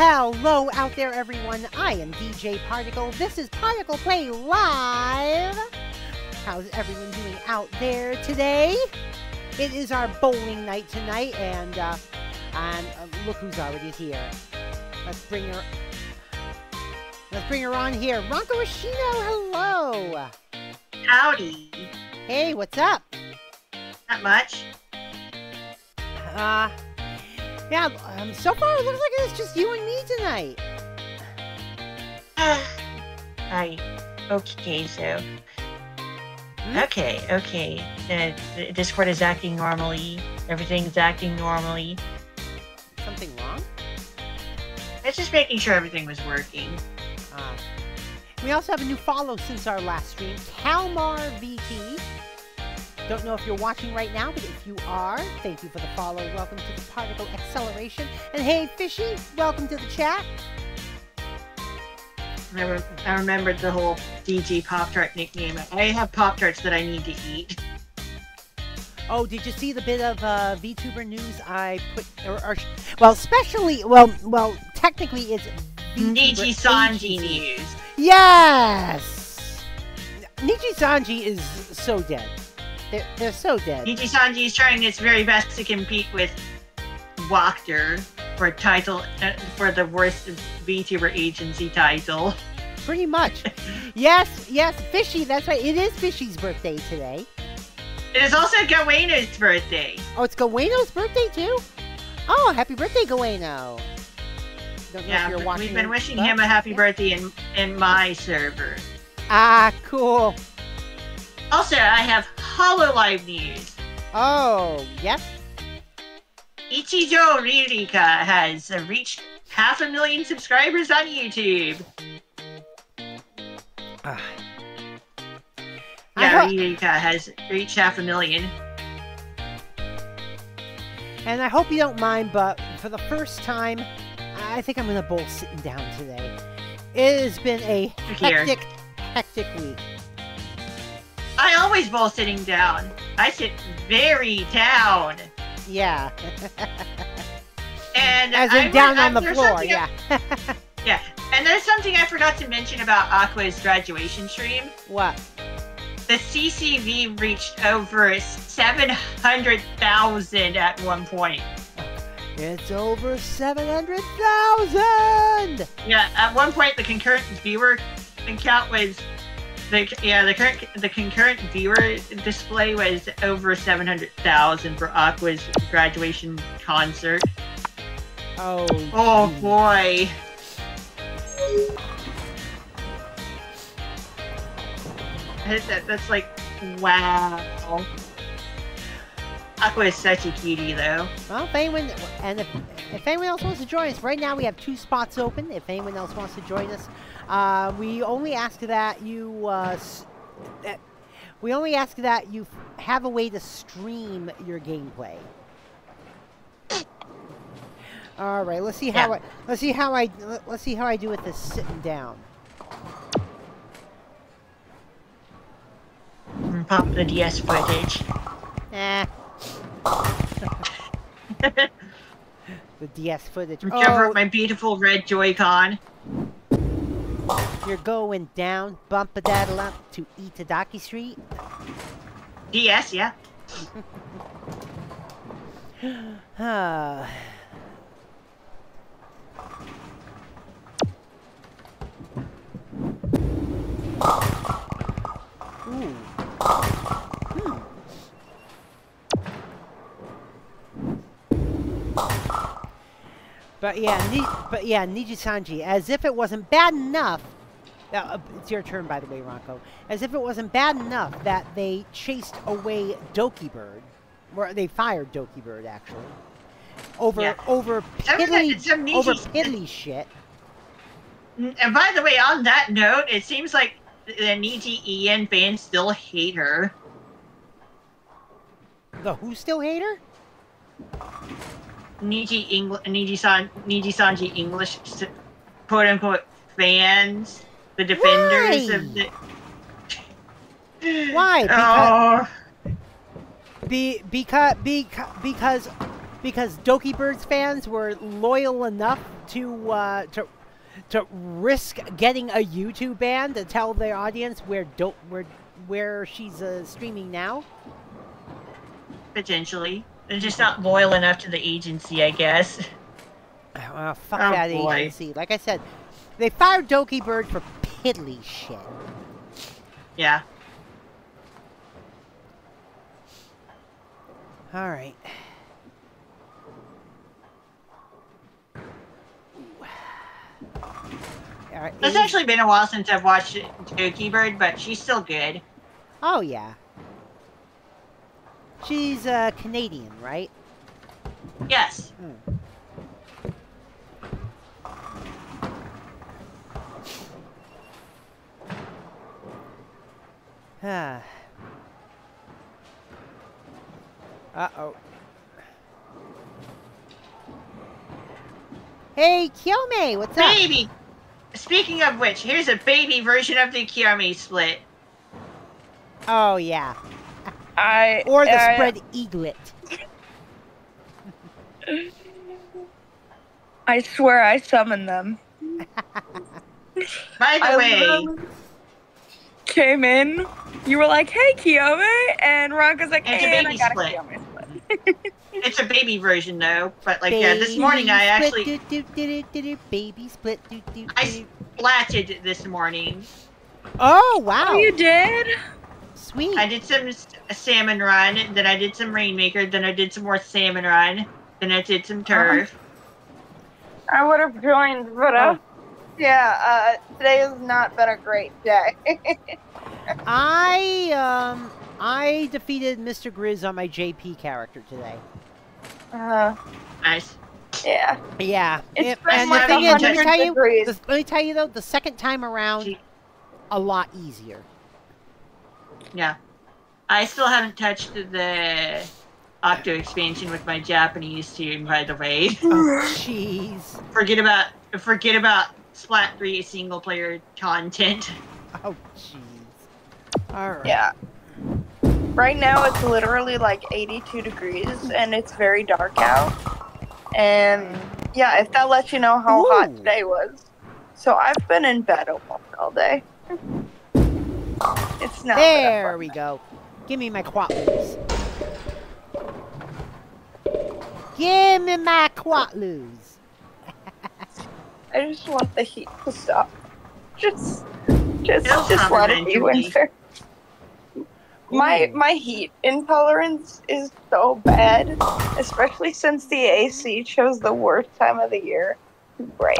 Hello out there, everyone. I am DJ Particle. This is Particle Play Live. How's everyone doing out there today? It is our bowling night tonight, and uh, and uh, look who's already here. Let's bring her. Let's bring her on here. Ranko Hoshino, hello. Howdy. Hey, what's up? Not much. Uh, yeah, um, so far it looks like it's just you and me tonight. Right. Okay, so. Hmm? Okay, okay. The, the Discord is acting normally. Everything's acting normally. Something wrong? It's just making sure everything was working. Uh, we also have a new follow since our last stream, Kalmar VT. Don't know if you're watching right now, but if you are, thank you for the follow. Welcome to the Particle Acceleration. And hey, Fishy, welcome to the chat. I, re- I remembered the whole DG Pop Tart nickname. I have Pop Tarts that I need to eat. Oh, did you see the bit of uh, VTuber news I put? Or, or well, especially, well, well, technically it's Niji Sanji news. Yes. Niji Sanji is so dead. They're, they're so dead. Niji Sanji is trying its very best to compete with Wachter for title uh, for the worst VTuber agency title. Pretty much. yes, yes, Fishy. That's right. It is Fishy's birthday today. It is also Gaweno's birthday. Oh, it's Gaweno's birthday too. Oh, happy birthday. Don't Yeah, if you're watching. we've been wishing him a happy yeah. birthday in in my server. Ah, cool. Also, I have Hololive news. Oh, yes. Ichijo Ririka has reached half a million subscribers on YouTube. Ah. Yeah, ho- Ririka has reached half a million. and I hope you don't mind, but for the first time, I think I'm gonna bowl sitting down today. It has been a Here. hectic, hectic week. I always bowl sitting down. I sit very down. Yeah. And As I in down would- on the floor, I- yeah. yeah. And there's something I forgot to mention about Aqua's graduation stream. what? The CCV reached over 700,000 at one point. It's over 700,000! Yeah, at one point the concurrent viewer count was the yeah the current the concurrent viewer display was over 700,000 for Aqua's graduation concert. Oh, Oh geez. boy. That- that's like wow. Aqua is such a cutie though. Well, if anyone, and if, if anyone else wants to join us, right now we have two spots open. If anyone else wants to join us, uh, we only ask that you, uh, s- that, we only ask that you f- have a way to stream your gameplay. All right, let's see how Yeah. I, let's see how I let- let's see how I do with this sitting down. Pop the DS footage. Eh, the DS footage. Cover Oh, my beautiful red Joy-Con. You're going down, bump a daddle up to Itadaki Street. DS, yeah. Ah. Ooh. Hmm. But yeah, Ni- but yeah, Niji Sanji, as if it wasn't bad enough. Uh, it's your turn, by the way, Ranko. As if it wasn't bad enough that they chased away Doki Bird, or they fired Doki Bird actually, over Yeah. over piddly over piddly shit. Mm, And by the way, on that note, it seems like the Niji Ian fans still hate her. The who still hate her? Niji Engl- Niji San Niji Sanji English quote unquote fans, the defenders of the. Why? Because Oh, be, because because because because Doki Birds fans were loyal enough to uh, to to risk getting a YouTube ban to tell their audience where do- where where she's uh, streaming now. Potentially. They're just not loyal enough to the agency, I guess. Uh, fuck Oh, that boy. agency. Like I said, they fired Doki Bird for piddly shit. Yeah. All right. It's actually been a while since I've watched Doki Bird, but she's still good. Oh yeah. She's uh, Canadian, right? Yes. Hmm. Ah. Uh oh. Hey, Kyome, what's up? Baby! Speaking of which, here's a baby version of the Kiyomi split. Oh yeah, I or the I- spread eaglet. I swear I summoned them. By the I way, literally came in. You were like, "Hey, Kiyome," and Ranko's like, It's a "And I baby got split. a Kiyome split." it's a baby version though. But like, yeah, this morning I split, actually do, do, do, do, do, do, baby split. Do, do, I splatted this morning. Oh wow, Oh, you did? sweet. I did some salmon run, then I did some rainmaker, then I did some more salmon run, then I did some turf. I would have joined, but uh, yeah, uh, today has not been a great day. I um I defeated Mr. Grizz on my JP character today. uh, Nice. yeah, Yeah, it's and, been the thing is, let me tell you, degrees. the, let me tell you though, the second time around, a lot easier. Yeah. I still haven't touched the Octo expansion with my Japanese team, by the way. Oh jeez. forget about forget about Splat 3 single player content. Oh jeez. All right. Yeah. Right now it's literally like 82 degrees and it's very dark out. And yeah, if that lets you know how hot today was. So I've been in bed almost all day. It's not. There we go. Give me my quatloos. Give me my quatloos. I just want the heat to stop. Just, just, It'll just let it be winter. My my heat intolerance is so bad, especially since the AC chose the worst time of the year. Right.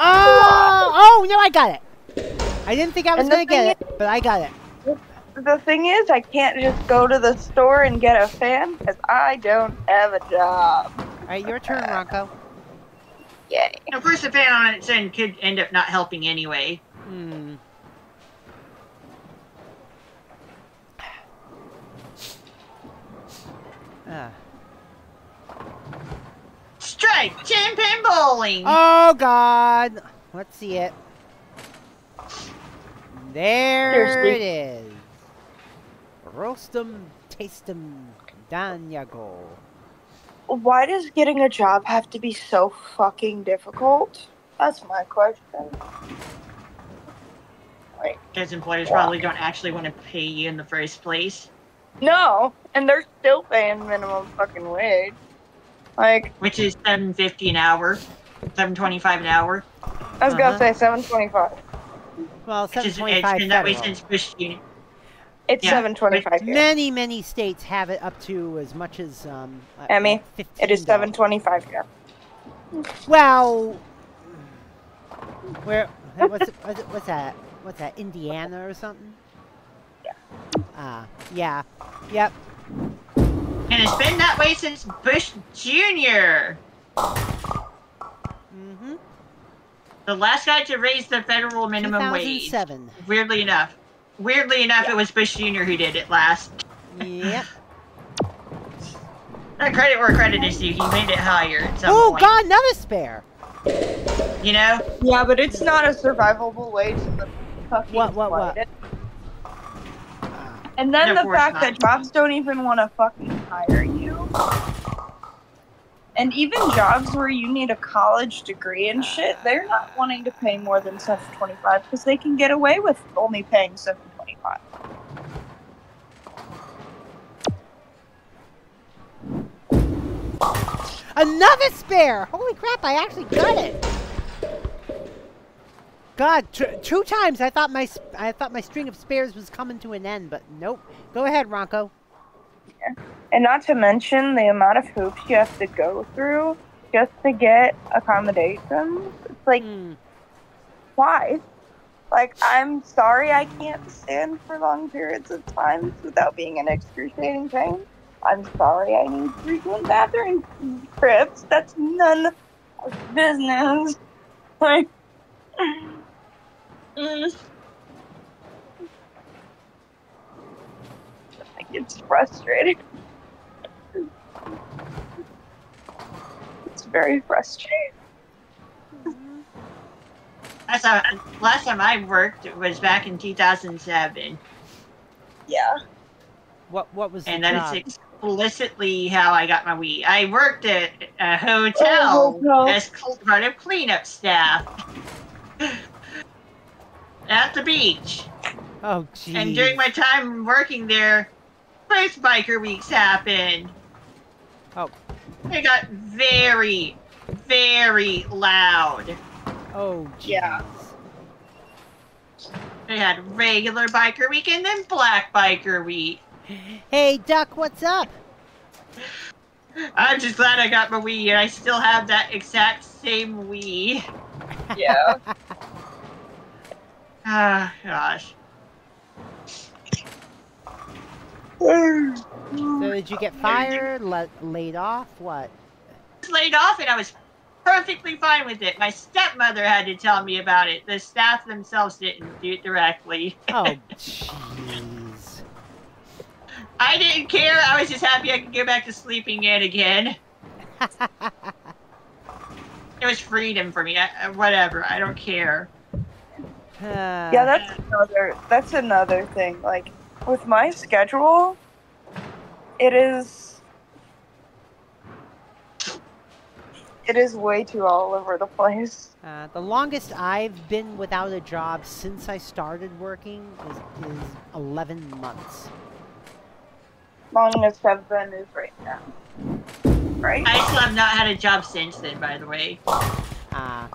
Oh, oh no, I got it. I didn't think I was gonna get it, but I got it. The thing is, I can't just go to the store and get a fan because I don't have a job. All right, your turn, Ranko. Yay. Of course, the fan on its end could end up not helping anyway. Hmm. Ah. Strike! Ten pin bowling! Oh God! Let's see it. There Seriously. it is. Roast 'em, taste 'em, Danyago. Why does getting a job have to be so fucking difficult? That's my question. Because employers probably don't actually want to pay you in the first place. No, and they're still paying minimum fucking wage. Like, Which is seven fifty an hour. Seven twenty five an hour. I was gonna Uh-huh. say 725. Well, Which seven is it's twenty-five that way since Bush Jr. It's Yeah, 725 here. Many, many states have it up to as much as um. uh, Emmy, It is 725 here. Well, where? What's, what's, what's that? What's that? Indiana or something? Yeah. Ah, yeah, yep. And it's been that way since Bush Jr. Mm-hmm. The last guy to raise the federal minimum wage. 2007. Weirdly enough. Weirdly enough, it was Bush Jr. who did it last. Yep. Not credit where credit is due. He made it higher. Oh point. God, another spare. You know? Yeah, but it's not a survivable way to the fucking what what what. It. Ah. And then the fact that jobs don't even want to fucking hire you. And even jobs where you need a college degree and shit, they're not wanting to pay more than 725 because they can get away with only paying 7 spot. Another spare! Holy crap, I actually got it! God, two times I thought my I thought my string of spares was coming to an end, but nope. Go ahead, Ranko. Yeah. And not to mention the amount of hoops you have to go through just to get accommodations. It's like, mm. why? Like, I'm sorry I can't stand for long periods of time without being in excruciating pain. I'm sorry I need frequent bathroom trips. That's none of business. Like, mm. like it's frustrating. It's very frustrating. Last time, last time I worked was back in 2007, Yeah. What what was and the that explicitly how I got my Wii. I worked at a hotel oh, hotel. as cl- part of cleanup staff at the beach. Oh, jeez. And during my time working there, first biker weeks happened. Oh. They got very, very loud. Oh, jeez. Yeah. They had regular biker week and then black biker week. Hey, Duck, what's up? I'm just glad I got my Wii and I still have that exact same Wii. Yeah. Ah, gosh. So did you get fired, let, laid off, what? laid off and I was perfectly fine with it. My stepmother had to tell me about it. The staff themselves didn't do it directly. Oh, jeez. I didn't care. I was just happy I could get back to sleeping in again. It was freedom for me. I, I- whatever. I don't care. Uh, Yeah, that's another that's another thing. Like with my schedule, it is it is way too all over the place. Uh, the longest I've been without a job since I started working is, is 11 months. Longest I've been is right now. Right? I still have not had a job since then, by the way. Uh,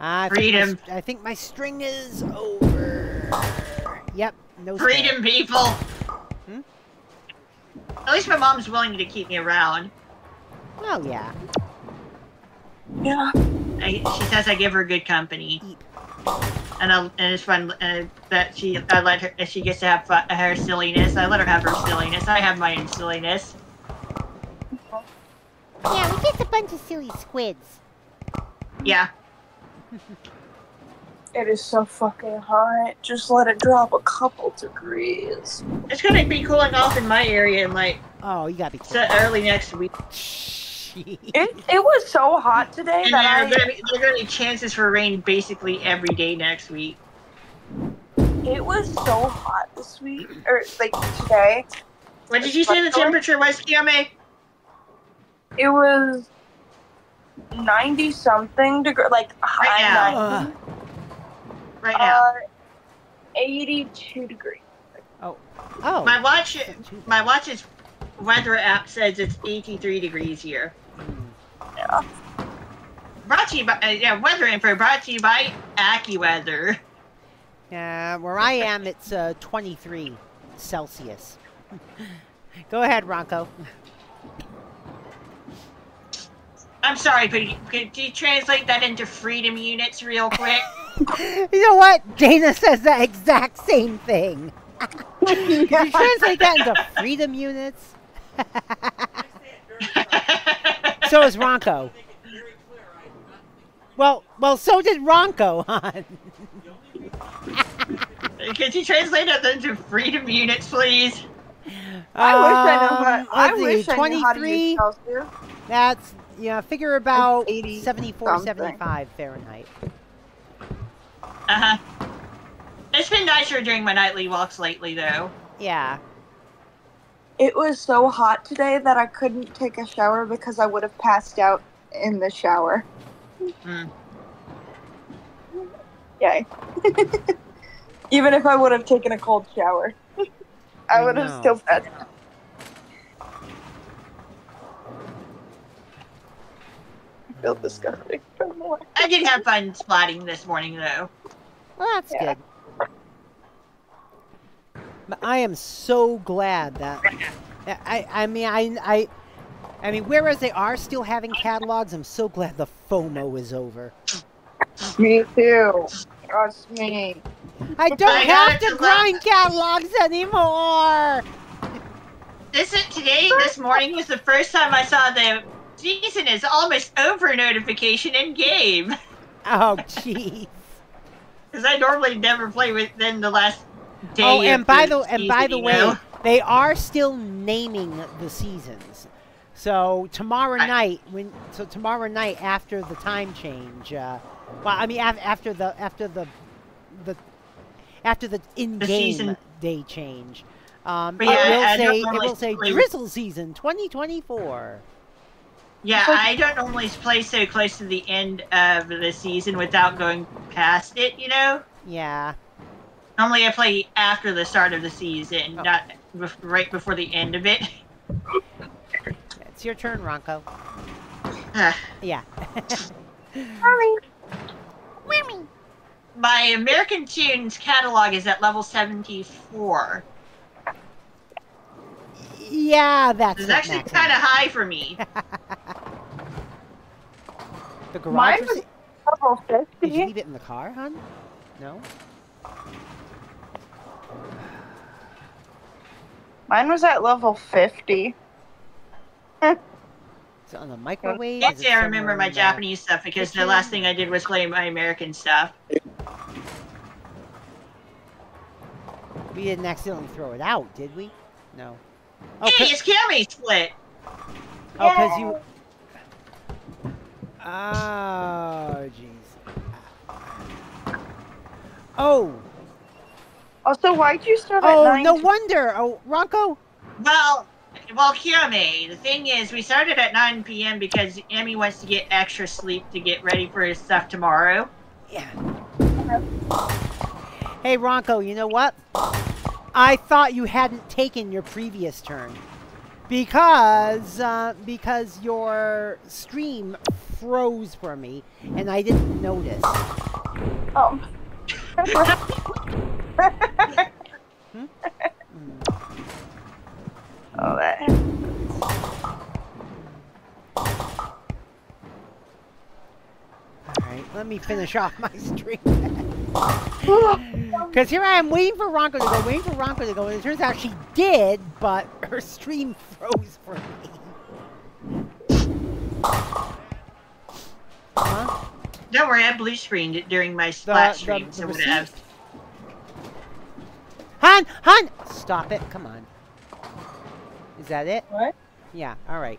I think my Freedom. I think my string is over. Yep, no spare. Freedom, people! Hmm? At least my mom's willing to keep me around. Oh, yeah. Yeah. I, she says I give her good company. And, I, and it's fun uh, that she I let her she gets to have fun, her silliness. I let her have her silliness. I have my own silliness. Yeah, we're just a bunch of silly squids. Yeah, It is so fucking hot. Just let it drop a couple degrees. it's gonna be cooling off in my area in like Oh, you gotta be so early next week, Jeez. It it was so hot today and that there are I gonna be there are gonna be chances for rain basically every day next week. it was so hot this week or like today. What did you say the temperature was, Kiame? It was ninety something degree, like high now. ninety. Right now, Uh, eighty-two degrees. Oh, Oh. my watch isn't my watch's weather app says it's 83 degrees here. Bad. Brought to you by uh, yeah weather info brought to you by AccuWeather. Uh, where I am, it's uh, 23 Celsius. Go ahead, Ranko. I'm sorry, but could you translate that into freedom units real quick? You know what? Dana says the exact same thing. Could you translate that into freedom units? So is Ranko. Well, well, so did Ranko, hon. Could you translate that into freedom units, please? I wish I know Um, how. I let's wish I knew how to 23, use Celsius. That's, yeah, figure about 80 74, something. 75 Fahrenheit. Uh huh. It's been nicer during my nightly walks lately, though. Yeah. It was so hot today that I couldn't take a shower because I would have passed out in the shower. Mm. Yay. Even if I would have taken a cold shower, I I would have still passed out. I feel disgusting. I don't know why. I did have fun splatting this morning, though. Well, that's Yeah. good. But I am so glad that I I mean I I I mean whereas they are still having catalogs, I'm so glad the FOMO is over. Me too. Trust me. I don't I have to to grind catalogs anymore. This is today, this morning was the first time I saw the season is almost over notification in game. Oh jeez. Because I normally never play within the last day. Oh, and by the and by the way, know? they are still naming the seasons. So tomorrow I- night, when so tomorrow night after the time change, uh, well, I mean af- after the after the the after the in-game day change, um, But it will I say it will say play- drizzle season 2024. Yeah, I don't normally play so close to the end of the season without going past it. You know, Yeah. Normally I play after the start of the season, Oh. not bef- right before the end of it. It's your turn, Ranko. Ugh. Yeah. My American Tunes catalog is at level seventy-four. yeah, that's It's actually maximum. kind of high for me. The garage Mine was- was level Did you leave it in the car, hon? No? Mine was at level 50. Is it on the microwave? Yes, Is it I remember my Japanese stuff because the last thing I did was play my American stuff. We didn't accidentally throw it out, did we? No. Oh, hey, 'cause- it's Cammy split. oh, 'cause you. Oh, jeez. Oh, Also, why'd you start at oh, 9? no wonder. Oh, Ranko. Well, well, Kirame, the thing is, we started at 9 p.m. because Emmy wants to get extra sleep to get ready for his stuff tomorrow. Yeah. Hey, Ranko. You know what? I thought you hadn't taken your previous turn because uh, because your stream froze for me and I didn't notice. Oh. Hmm. oh, that. All right, let me finish off my stream. Because here I am waiting for Ranko to go, waiting for Ranko to go, and it turns out she did, but her stream froze for me. Huh? Don't worry, I blue screened it during my splat the- stream, the so would have. Han! Han! Stop it, come on. Is that it? What? Yeah, alright.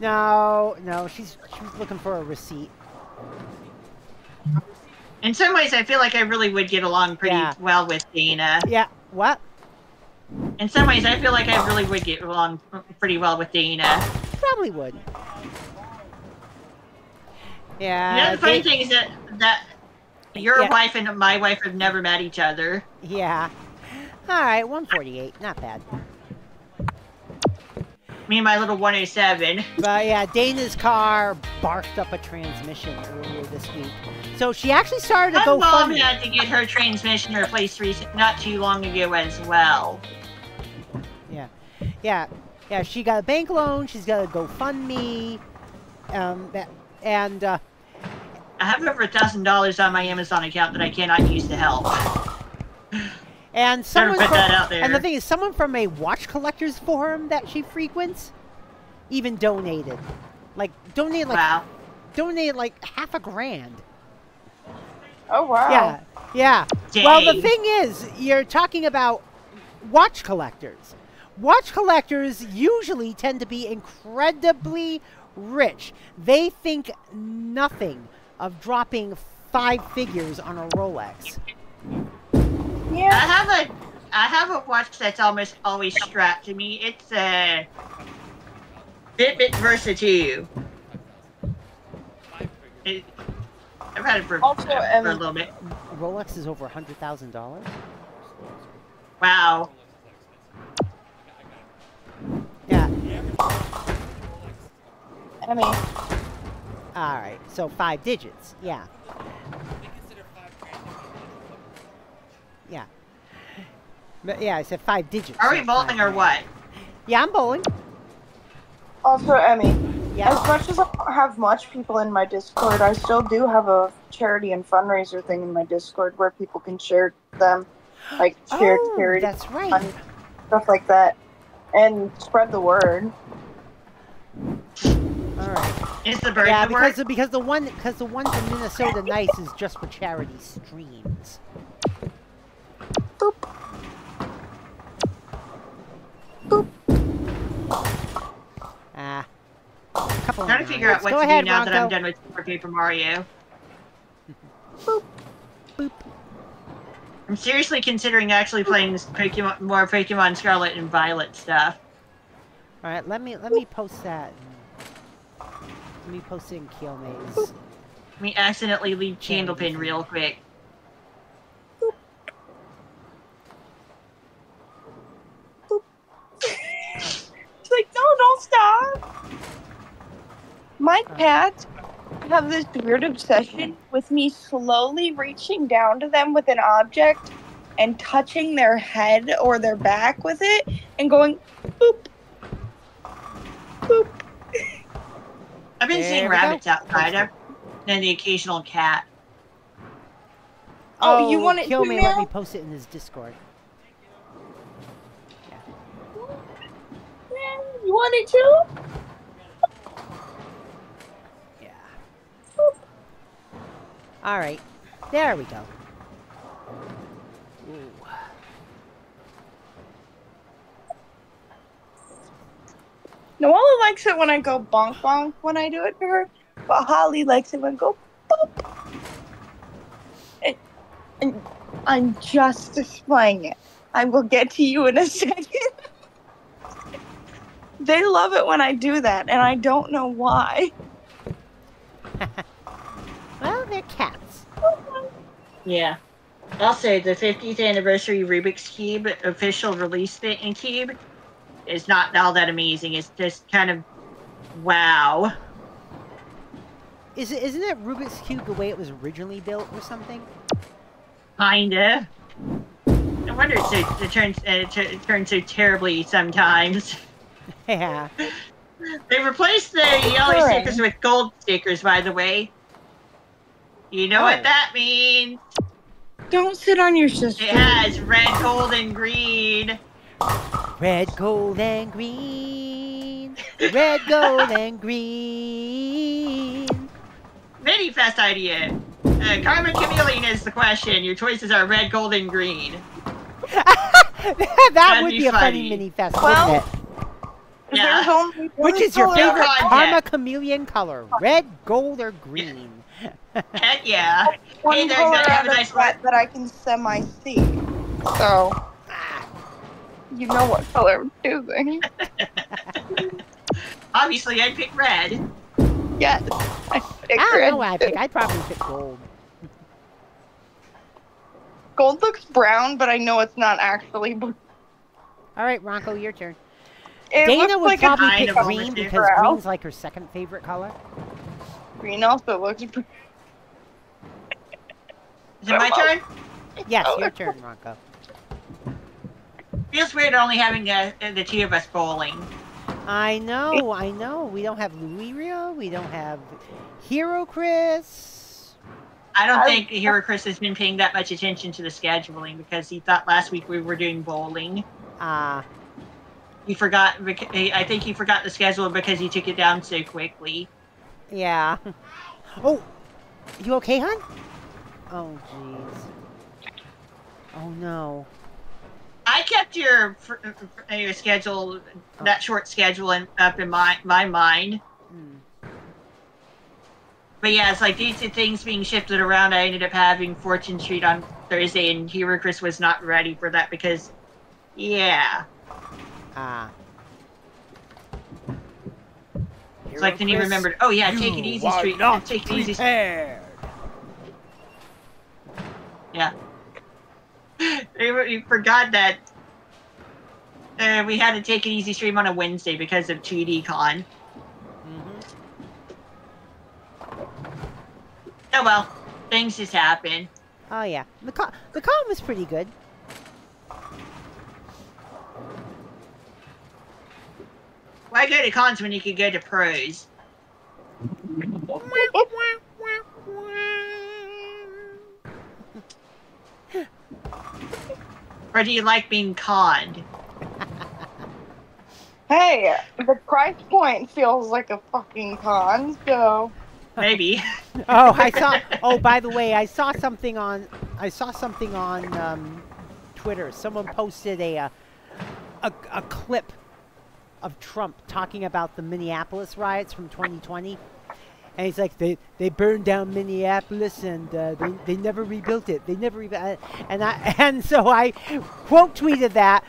No, no, she's she's looking for a receipt. In some ways, I feel like I really would get along pretty Yeah. well with Dana. Yeah, what? In some ways, I feel like I really would get along pretty well with Dana. Probably would. You Yeah. know, the funny they- thing is that that your Yeah. wife and my wife have never met each other. Yeah. Alright, 148, not bad. Me and my little 187. But yeah, Dana's car barked up a transmission earlier this week. So she actually started to My go mom had to get her transmission replaced recent, not too long ago as well. Yeah. Yeah. Yeah, she got a bank loan, she's got a GoFundMe. Um and uh I have over a thousand dollars on my Amazon account that I cannot use to help. and someone from, that out there. and the thing is someone from a watch collectors forum that she frequents even donated. Like donated like wow. donated like half a grand. Oh, wow. Yeah. Yeah. Well, the thing is, you're talking about watch collectors. Watch collectors usually tend to be incredibly rich. They think nothing of dropping five figures on a Rolex. I have a I have a watch that's almost always strapped to me. It's a Fitbit Versa 2. It, I've had it for, Also, for um, a little bit. Rolex is over a hundred thousand dollars. Wow. Yeah. I mean, All right. So five digits. Yeah. Yeah. But yeah, I said five digits. Are we not bowling or what? Yeah, I'm bowling. also, Emmy, Yeah. as much as I don't have much people in my Discord, I still do have a charity and fundraiser thing in my Discord where people can share them, like share oh, charity that's right. fund, stuff like that, and spread the word. All right. Is the bird Yeah, the because word? the, because the one because the ones in Minnesota Nice is just for charity streams. Boop. Boop. Ah. A couple I'm trying to figure out what to ahead, do now that I'm done with Super Paper Mario. Boop. I'm seriously considering actually playing this Pokemon, more Pokemon Scarlet and Violet stuff. All right, let me let me post that. Let me post it in Keel Maze. Let me accidentally leave Candlepin real quick. She's like, no, don't stop. My uh. cats have this weird obsession mm-hmm. with me slowly reaching down to them with an object and touching their head or their back with it and going boop, boop. I've been There seeing we go. rabbits outside, I've- and the occasional cat. Oh, you want it Keel to May let me post it in his Discord. You want it too? All right. There we go. Ooh. Noella likes it when I go bonk bonk when I do it to her, but Holly likes it when I go boop. And, and I'm just displaying it. I will get to you in a second. they love it when I do that, and I don't know why. They're cats. Yeah. Also, the 50th anniversary Rubik's Cube official release date in Cube is not all that amazing. It's just kind of wow. Is it? Isn't it Rubik's cube the way it was originally built or something? Kinda. No wonder it's so, it turns uh, it, it turns so terribly sometimes. Yeah. They replaced the yellow stickers with gold stickers, by the way. You know Oh. what that means? Don't sit on your sister. It has red, gold, and green. Red, gold, and green. Red, gold, and green. Mini Fest idea. Uh, Karma Chameleon is the question. Your choices are red, gold, and green. that That'd would be be, a funny funny. mini fest, Well, wouldn't it? Yeah. There's only Which is your favorite content. Karma Chameleon color? Red, gold, or green? Heck yeah. one Hey, there's color gotta have out a of nice that that I can semi see. So you know what color I'm choosing. Obviously, I'd pick red. Yes. I picked I don't red know what I pick. I'd probably pick gold. Gold looks brown, but I know it's not actually. blue. All right, Ranko, your turn. It Dana looks would like probably pick green because brown. green's like her second favorite color. green. Also looks. br- Is it my turn? Yes, Oh. your turn, Ranko. Feels weird only having uh, the two of us bowling. I know, I know. We don't have Louis Rio. We don't have Hero Chris. I don't I- think Hero Chris has been paying that much attention to the scheduling because he thought last week we were doing bowling. Ah, He forgot. bec- I think he forgot the schedule because he took it down so quickly. yeah. Oh, you okay, hon? Oh, jeez. Oh no. I kept your fr- fr- your schedule, that short schedule, in, up in my my mind. Hmm. But yeah, it's like to things being shifted around, I ended up having Fortune Street on Thursday, and Hero Chris was not ready for that because, yeah. Ah. It's like then he remembered, oh yeah, take it easy, street. Take it easy. prepared. Yeah. We forgot that uh, we had to take it easy stream on a Wednesday because of 2D Con. Mhm. Oh well, things just happen. Oh yeah, the con the con was pretty good. Why go to cons when you could go to pros? Or do you like being conned? Hey, the price point feels like a fucking con, so Maybe. Oh, I saw. Oh, by the way, I saw something on. I saw something on um, Twitter. Someone posted a, a a clip of Trump talking about the Minneapolis riots from 2020, and he's like, they they burned down Minneapolis and uh, they they never rebuilt it. They never rebuilt. And I and so I quote tweeted that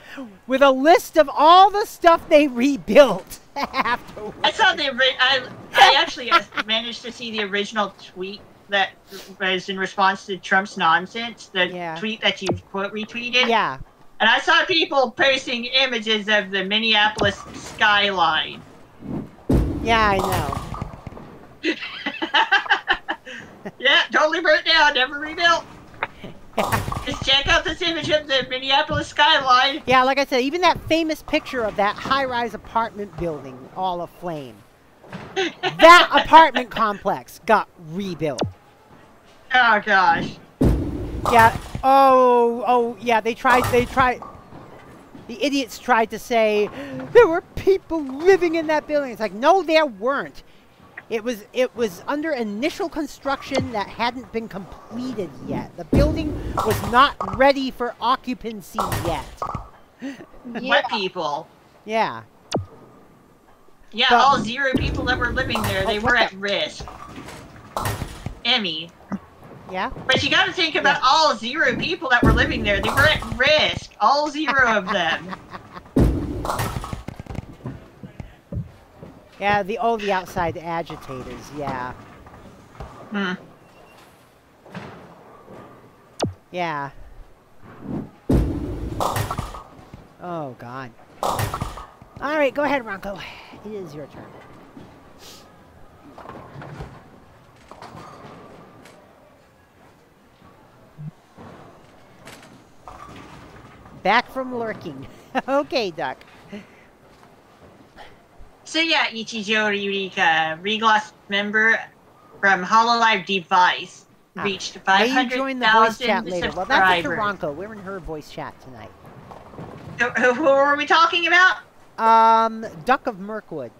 with a list of all the stuff they rebuilt afterwards. I saw the. I I actually uh, managed to see the original tweet that was in response to Trump's nonsense. The Yeah. tweet that you quote retweeted. Yeah. And I saw people posting images of the Minneapolis skyline. Yeah, I know. yeah, totally burnt down, never rebuilt. Just check out this image of the Minneapolis skyline. Yeah, like I said, even that famous picture of that high-rise apartment building all aflame. that apartment complex got rebuilt. Oh gosh. Yeah. Oh, oh, yeah. They tried. They tried. The idiots tried to say there were people living in that building. It's like, no, there weren't. It was it was under initial construction that hadn't been completed yet. The building was not ready for occupancy yet. What people? Yeah. Yeah, But- all zero people that were living there, they Oh, were at risk. Emmy. Yeah. But you gotta think about all zero people that were living there. They were at risk. All zero of them. Yeah, the oh the outside agitators, yeah. Hmm. Yeah. Oh god. Alright, go ahead, Ranko. It is your turn. Back from lurking. okay, Duck. So yeah, Ichijo Ririka, Regloss member from Hololive DEV_IS, Ah, reached May you join the voice 500,000 chat later. Well, that's up to subscribers. Ranko. We're in her voice chat tonight. Who, who, who are we talking about? Um, Duck of Mirkwood.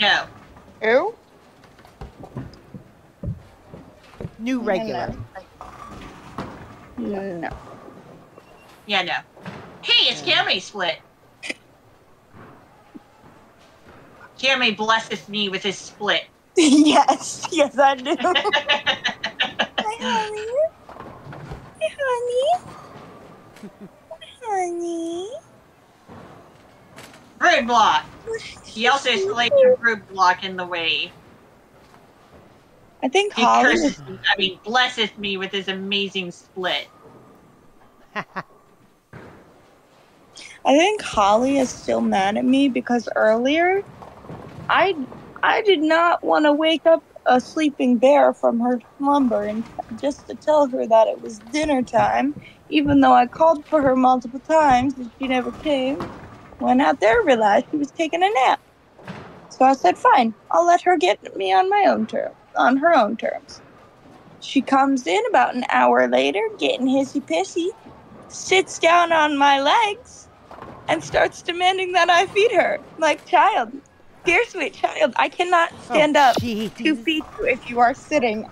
No. who? New regular. No. no. Yeah, no. Hey, it's Cammy Split. Cammy blesses me with his split. yes, yes, I do. Hi, honey. Hi, honey. Honey. Roadblock. He also laid a roadblock in the way. I think He Holly curses me, I mean, blesses me with his amazing split. I think Holly is still mad at me because earlier I I did not want to wake up a sleeping bear from her slumber and just to tell her that it was dinner time, even though I called for her multiple times and she never came. Went out there, realized she was taking a nap. So I said, "Fine, I'll let her get me on my own terms, on her own terms." She comes in about an hour later, getting hissy pissy, sits down on my legs, and starts demanding that I feed her. Like, child, dear sweet child, I cannot stand oh, up jeez. to feed you if you are sitting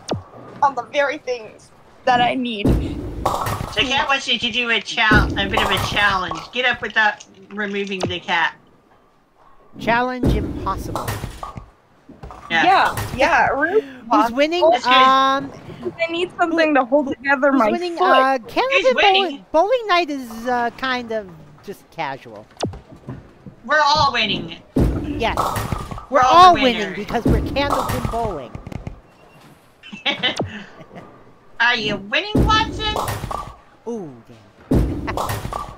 on the very things that I need. The cat wants you to do a chal- a bit of a challenge. Get up without removing the cat. Challenge impossible. Yeah. Yeah, yeah. Ruth, Who's winning? Um, I need something to hold together who's my winning? foot. Uh, Who's winning? bowling, bowling night is uh, kind of just casual. We're all winning. Yes, we're all all winning because we're Candlepin bowling. Are you winning, Watson? Ooh, damn.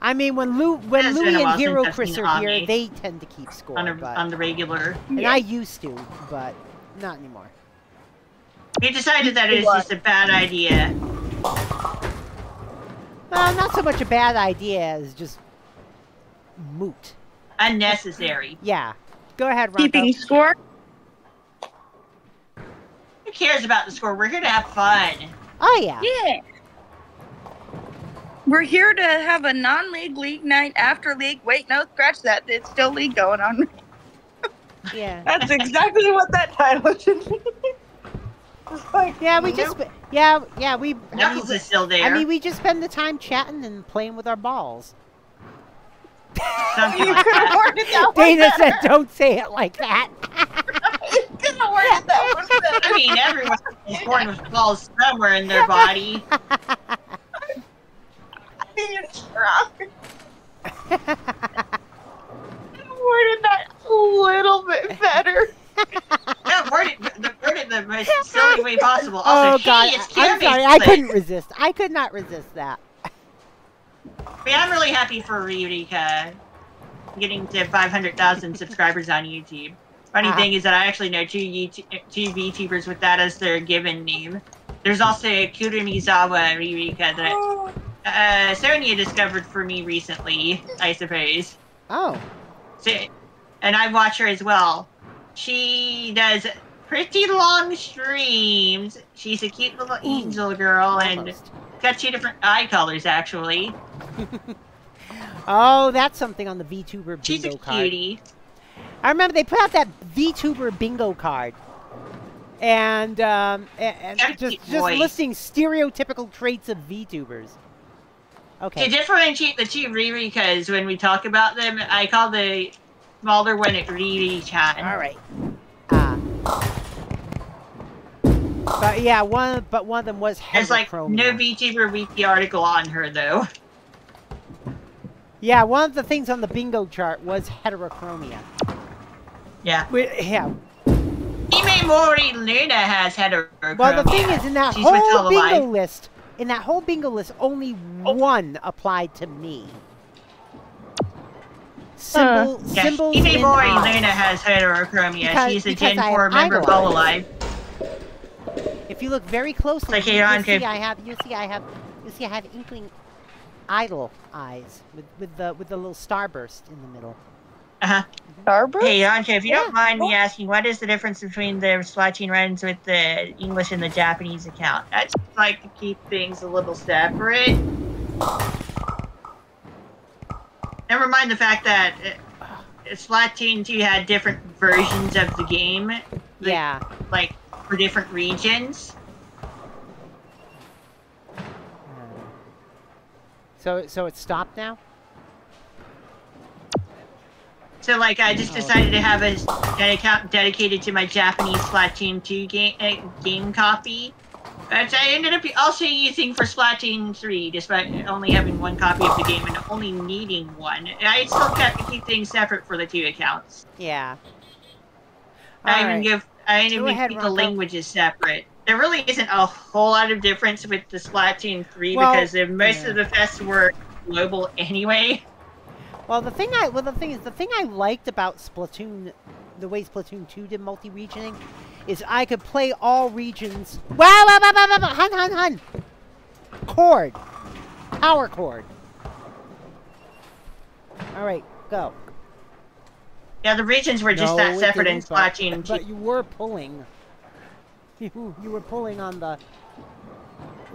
I mean, when Lou, when It's been Louis a while and Hero Chris are here, they tend to keep score. On, a, but, on the regular. and Yeah. I used to, but not anymore. We decided that it's What? just a bad idea. Well, not so much a bad idea as just moot. Unnecessary. Yeah. Go ahead, Ranko. Keeping score. Who cares about the score? We're here to have fun. Oh yeah. Yeah. We're here to have a non-league league night after league. Wait, no, scratch that. It's still league going on. Yeah. That's exactly what that title should be. Like, Yeah, we just yeah yeah we. I mean, is still there. I mean, we just spend the time chatting and playing with our balls. Something you could have worded that one Dana better. said, "Don't say it like that." You could have worded that one better. I mean, everyone is born with balls somewhere in their body. You tried. worded that a little bit better. No, word it, the, word it the most silly way possible. oh God, hey, it's I- I'm Karen sorry, I couldn't resist. I could not resist that. I mean, I'm really happy for Ririka getting to 500,000 subscribers on YouTube. Funny Uh-huh. thing is that I actually know two, YouTube, two VTubers with that as their given name. There's also Kuramizawa Ririka that Oh, uh, Sonia discovered for me recently, I suppose. Oh, So, and I watch her as well. She does pretty long streams. She's a cute little angel girl and almost. Got two different eye colors actually. Oh, that's something on the VTuber bingo She's a card. cutie. I remember they put out that VTuber bingo card, and um, and, just just listing stereotypical traits of VTubers. Okay. To differentiate the two Riri, because when we talk about them, I call the smaller one Riri-chan. All right. Ah. But yeah, one but one of them was There's like no heterochromia. VTuber wiki article on her though. yeah, one of the things on the bingo chart was heterochromia. Yeah. Wi- Yeah. Himemori Luna has heterochromia. Well, the thing is, in that She's whole bingo Lie. list, in that whole bingo list, only oh. one applied to me. Uh, Symbol, Yes, symbols in Himemori eye. Luna has heterochromia. Because- She's a because Gen I 4 member of idolize. Hololive. If you look very closely, Like you here on see Cape- I have. You see, I have. You see, I have inkling idol eyes with with the with the little starburst in the middle. Uh-huh. Starburst? Hey, Ranko, if you Yeah. don't mind me asking, what is the difference between the Splatoon runs with the English and the Japanese account? I just like to keep things a little separate. Never mind the fact that uh, Splatoon 2 had different versions of the game, Like- Yeah. like for different regions. So so it's stopped now. So, like, I just decided to have a, an account dedicated to my Japanese Splatoon 2 game, uh, game copy. Which I ended up also using for Splatoon 3, despite only having one copy of the game and only needing one. I still kept to keep things separate for the two accounts. Yeah. I All even give I Go ahead, the Ranko. languages separate. There really isn't a whole lot of difference with the Splatoon 3 Well, because most yeah. of the fests were global anyway. Well, the thing I well the thing is the thing I liked about Splatoon, the way Splatoon two did multi-regioning, is I could play all regions. Wow! Wow! Wow! Wow! wow, wow hun! Hun! Hun! Chord, power chord. All right, go. Yeah, the regions were just No, that separate in didn't, but- Splatoon But you were pulling. You you were pulling on the.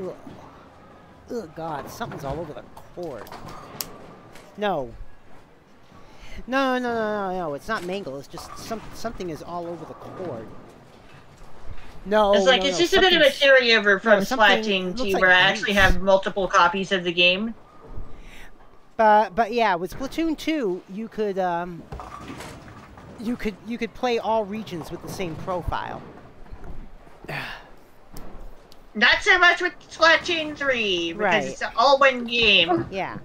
Ugh. Ugh, God, something's all over the cord. No. No, no, no, no, no. It's not mangle. It's just some something is all over the cord. No. It's like no, it's no, just a bit of a carryover from no, Splatoon 2, like where I actually have multiple copies of the game. But but yeah, with Splatoon 2, you could um you could you could play all regions with the same profile. Not so much with Splatoon 3 because Right. it's all one game. Yeah.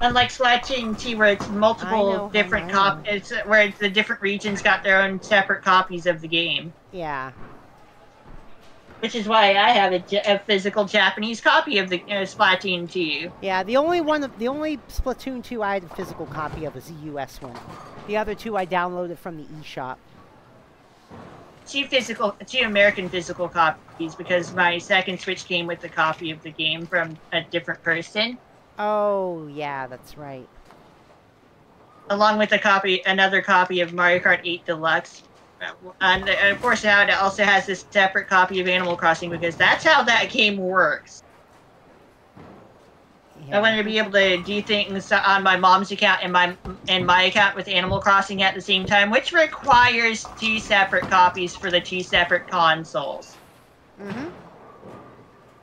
Unlike Splatoon 2 where it's I know, multiple different copies, where the different regions got their own separate copies of the game. Yeah. Which is why I have a, a physical Japanese copy of the uh, Splatoon 2. Yeah, the only one, the only Splatoon 2 I had a physical copy of was the US one. The other two I downloaded from the eShop. Two physical, two American physical copies because my second Switch came with a copy of the game from a different person, Oh, yeah, that's right. along with a copy, another copy of Mario Kart 8 Deluxe. Uh, And of course, now it also has this separate copy of Animal Crossing because that's how that game works. Yeah. I wanted to be able to do things on my mom's account and my and my account with Animal Crossing at the same time, which requires two separate copies for the two separate consoles. Mhm.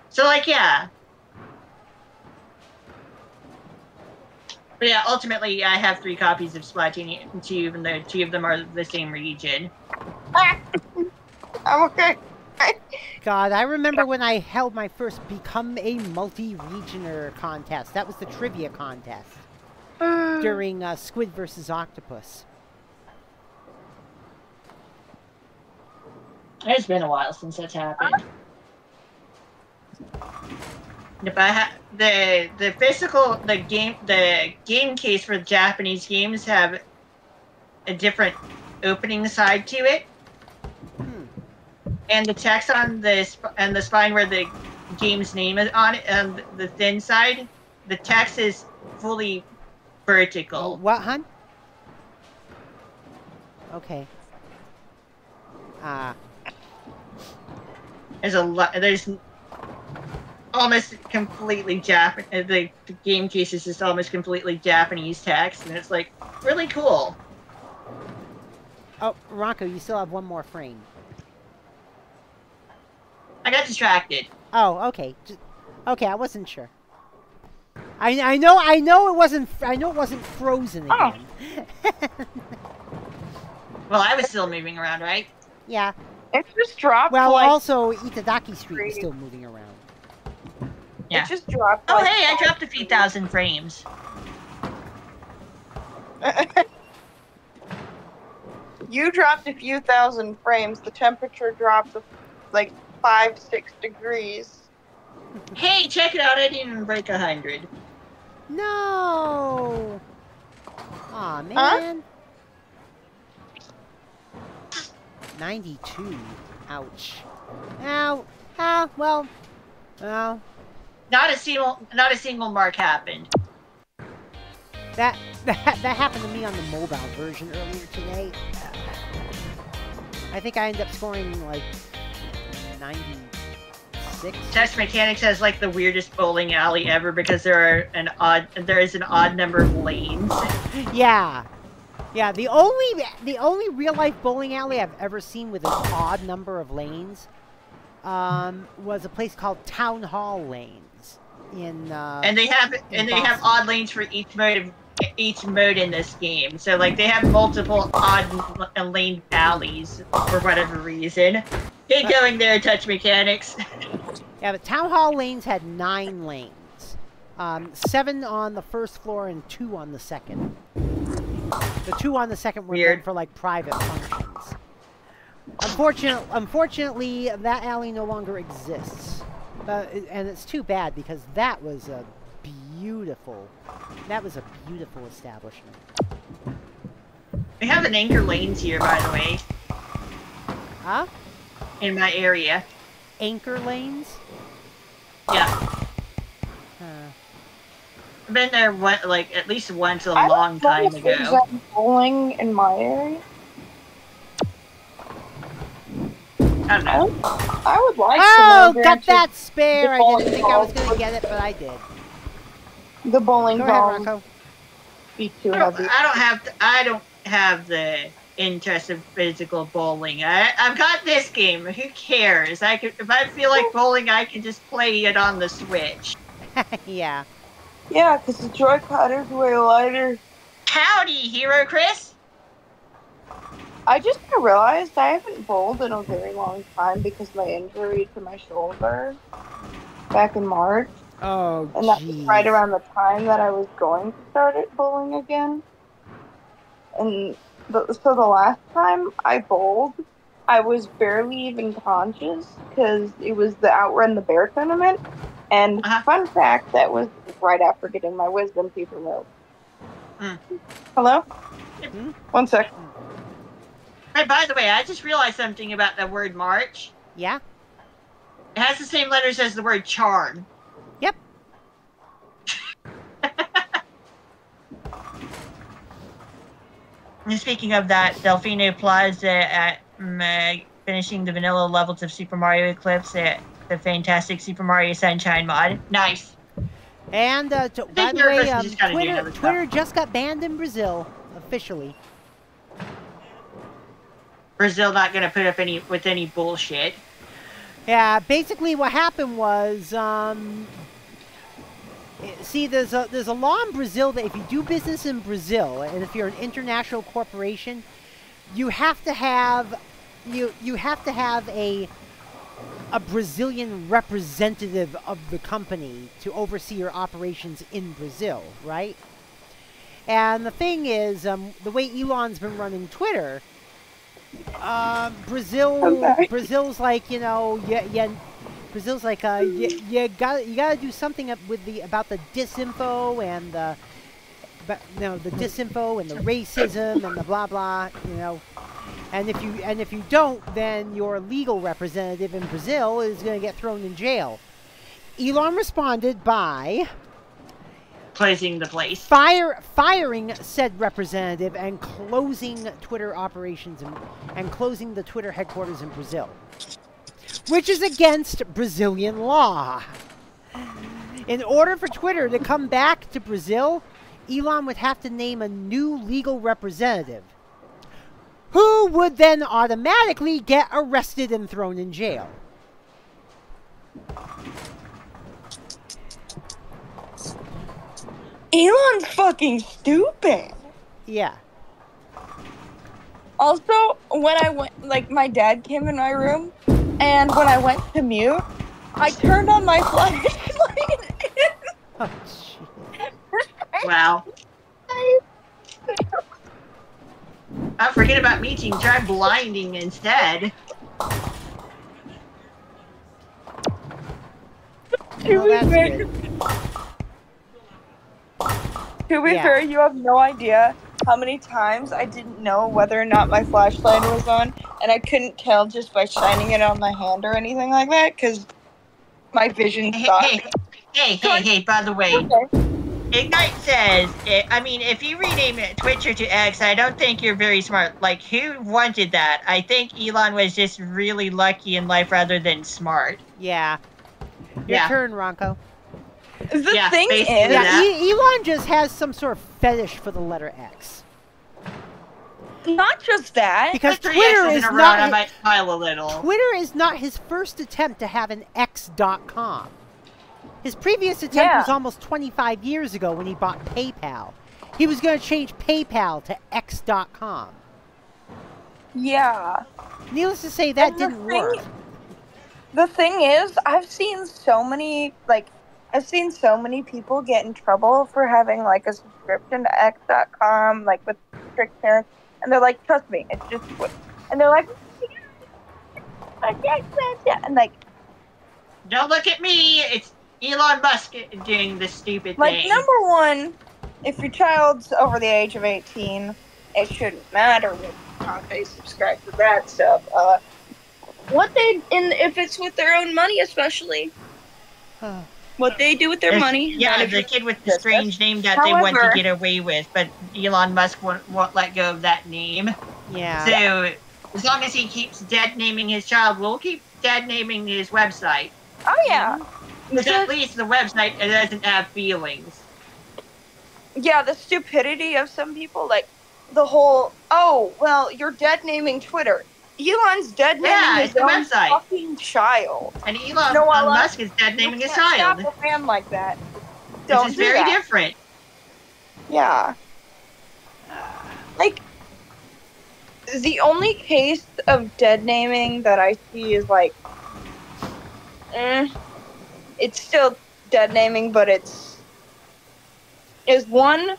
So, like, yeah. But yeah, ultimately, I have three copies of Splatoon 2, even though two of them are the same region. I'm okay. God, I remember when I held my first Become a Multi-Regioner contest. That was the trivia contest during uh, Squid versus Octopus. It's been a while since that's happened. If I ha- the the physical the game the game case for Japanese games have a different opening side to it, Hmm. and the text on the sp- and the spine where the game's name is on it, and the thin side, the text is fully Oh, vertical. what, hun? Okay. Ah, There's a lot. There's almost completely Jap. uh, The, the game case is just almost completely Japanese text, and it's like really cool. oh, Ranko, you still have one more frame. I got distracted. Oh, okay. Just, okay, I wasn't sure. I, I know I know it wasn't I know it wasn't frozen Oh. Well, I was still moving around, right? yeah. It just dropped. Well, like, also Itadaki Street is still moving around. Yeah. It just dropped. Oh, like, hey, I dropped a few thousand frames. you dropped a few thousand frames. The temperature dropped like five, six degrees. Hey, check it out! I didn't even break a hundred. No. Aw, man. 92. Ouch. Ow. Ah, well. Well, Not a single, not a single mark happened. that, that that happened to me on the mobile version earlier today. I think I ended up scoring like 96. Test Mechanics has like the weirdest bowling alley ever because there are an odd, there is an odd number of lanes. Yeah. Yeah, the only the only real life bowling alley I've ever seen with an odd number of lanes um, was a place called Town Hall Lanes in uh, and they have and they have odd lanes for each mode of each mode in this game. So like they have multiple odd lane alleys for whatever reason. Get going there, touch mechanics. Yeah, but Town Hall Lanes had nine lanes. Um, seven on the first floor and two on the second. The two on the second were Weird. meant for like private functions. Unfortunately, unfortunately, that alley no longer exists, uh, and it's too bad because that was a beautiful, that was a beautiful establishment. we have an anchor lanes here, by the way, Huh? in my area. Anchor lanes? Yeah, Huh. I've been there one, like at least once a I long don't know time if there's ago. bowling in my area. I don't I know. would, I would like Oh, to know got that spare! I didn't think I was gonna get it, but I did. the bowling Go ahead, ball Ranko. be too I don't, heavy. I don't have the, I don't have the interest of physical bowling. I I've got this game. Who cares? I could if I feel like bowling, I can just play it on the Switch. yeah. Yeah, because the joypad is way lighter. Howdy, Hero Chris. I just realized I haven't bowled in a very long time because my injury to my shoulder back in March, Oh, and that was right around the time that I was going to start it bowling again. And the, so the last time I bowled, I was barely even conscious because it was the Outrun the Bear tournament. And Uh-huh. fun fact, that was right after getting my wisdom teeth removed. Mm. Hello? Hmm? One sec. Hey, by the way, I just realized something about the word March. Yeah. It has the same letters as the word charm. Yep. And speaking of that, Delfino Plaza at um, finishing the vanilla levels of Super Mario Eclipse at the fantastic Super Mario Sunshine mod. Nice. And uh, to, by the way, um, just gotta do Twitter. Twitter just got banned in Brazil officially. Brazil not gonna put up any with any bullshit. Yeah, basically what happened was, um, see, there's a there's a law in Brazil that if you do business in Brazil and if you're an international corporation, you have to have you you have to have a a Brazilian representative of the company to oversee your operations in Brazil, right? And the thing is, um, the way Elon's been running Twitter, uh, Brazil, Brazil's like you know, yeah, yeah. Brazil's like, uh, you, you got you got to do something up with the about the disinfo and the, but you know, the disinfo and the racism and the blah blah, you know. And if you and if you don't, then your legal representative in Brazil is going to get thrown in jail. Elon responded by Closing the place. fire firing said representative and closing Twitter operations and, and closing the Twitter headquarters in Brazil, which is against Brazilian law. In order for Twitter to come back to Brazil, Elon would have to name a new legal representative, who would then automatically get arrested and thrown in jail. Elon's fucking stupid. Yeah. Also, when I went, like, my dad came in my room, and when I went to mute, I turned on my flashlight. Oh, gee. Wow. I forget about meeting. Try blinding instead. to Well, that's good. To be Yeah. fair, you have no idea how many times I didn't know whether or not my flashlight was on, and I couldn't tell just by shining it on my hand or anything like that, because my vision Hey, sucked. hey, hey, hey, hey, by the way, Okay. Ignite says, eh, I mean, if you rename it Twitter to X, I don't think you're very smart. Like, who wanted that? I think Elon was just really lucky in life rather than smart. Yeah. Your Yeah. turn, Ranko. The Yeah, thing is, Yeah. E- Elon just has some sort of fetish for the letter X. not just that. Because Twitter is in a row, not I might smile a little. Twitter is not his first attempt to have an X.com. His previous attempt Yeah. was almost 25 years ago when he bought PayPal. He was going to change PayPal to X.com. Yeah. Needless to say, that And didn't thing- work. The thing is, I've seen so many like I've seen so many people get in trouble for having like a subscription to X.com, like with strict parents, and they're like, "Trust me, it's just," and they're like, and like, Don't look at me. It's Elon Musk doing this stupid like thing. number one, if your child's over the age of eighteen, it shouldn't matter what they subscribe to that stuff. Uh, what they and if it's with their own money, especially what they do with their There's- money. Yeah, none of the kid with the strange name that they want to get away with, but Elon Musk won't, won't let go of that name. yeah. So, as long as he keeps dead naming his child, we'll keep dead naming his website. Oh yeah. Because The- at least the website doesn't have feelings. yeah, the stupidity of some people, like the whole oh well, you're dead naming Twitter. Elon's dead naming Yeah, his own website. fucking child. And Elon No, Elon Musk is dead naming his child. Stop a man like that. This Don't is do very that. different. Yeah. Like the only case of dead naming that I see is like, eh, it's still dead naming, but it's is one.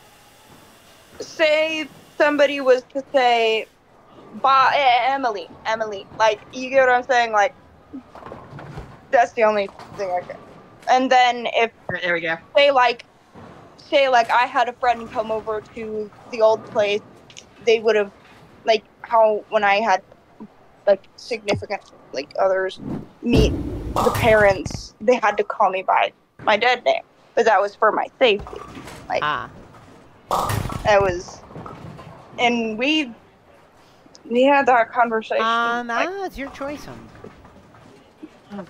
Say somebody was to say, "Bah, Emily, Emily," like you get what I'm saying? Like, that's the only thing I can. And then if There we go. say like say like I had a friend come over to the old place, they would have like how when I had like significant like others meet the parents, they had to call me by my dead name. But that was for my safety. Like, Ah. That was and we we had that conversation. Um, like, ah, it's your choice, hon. wow,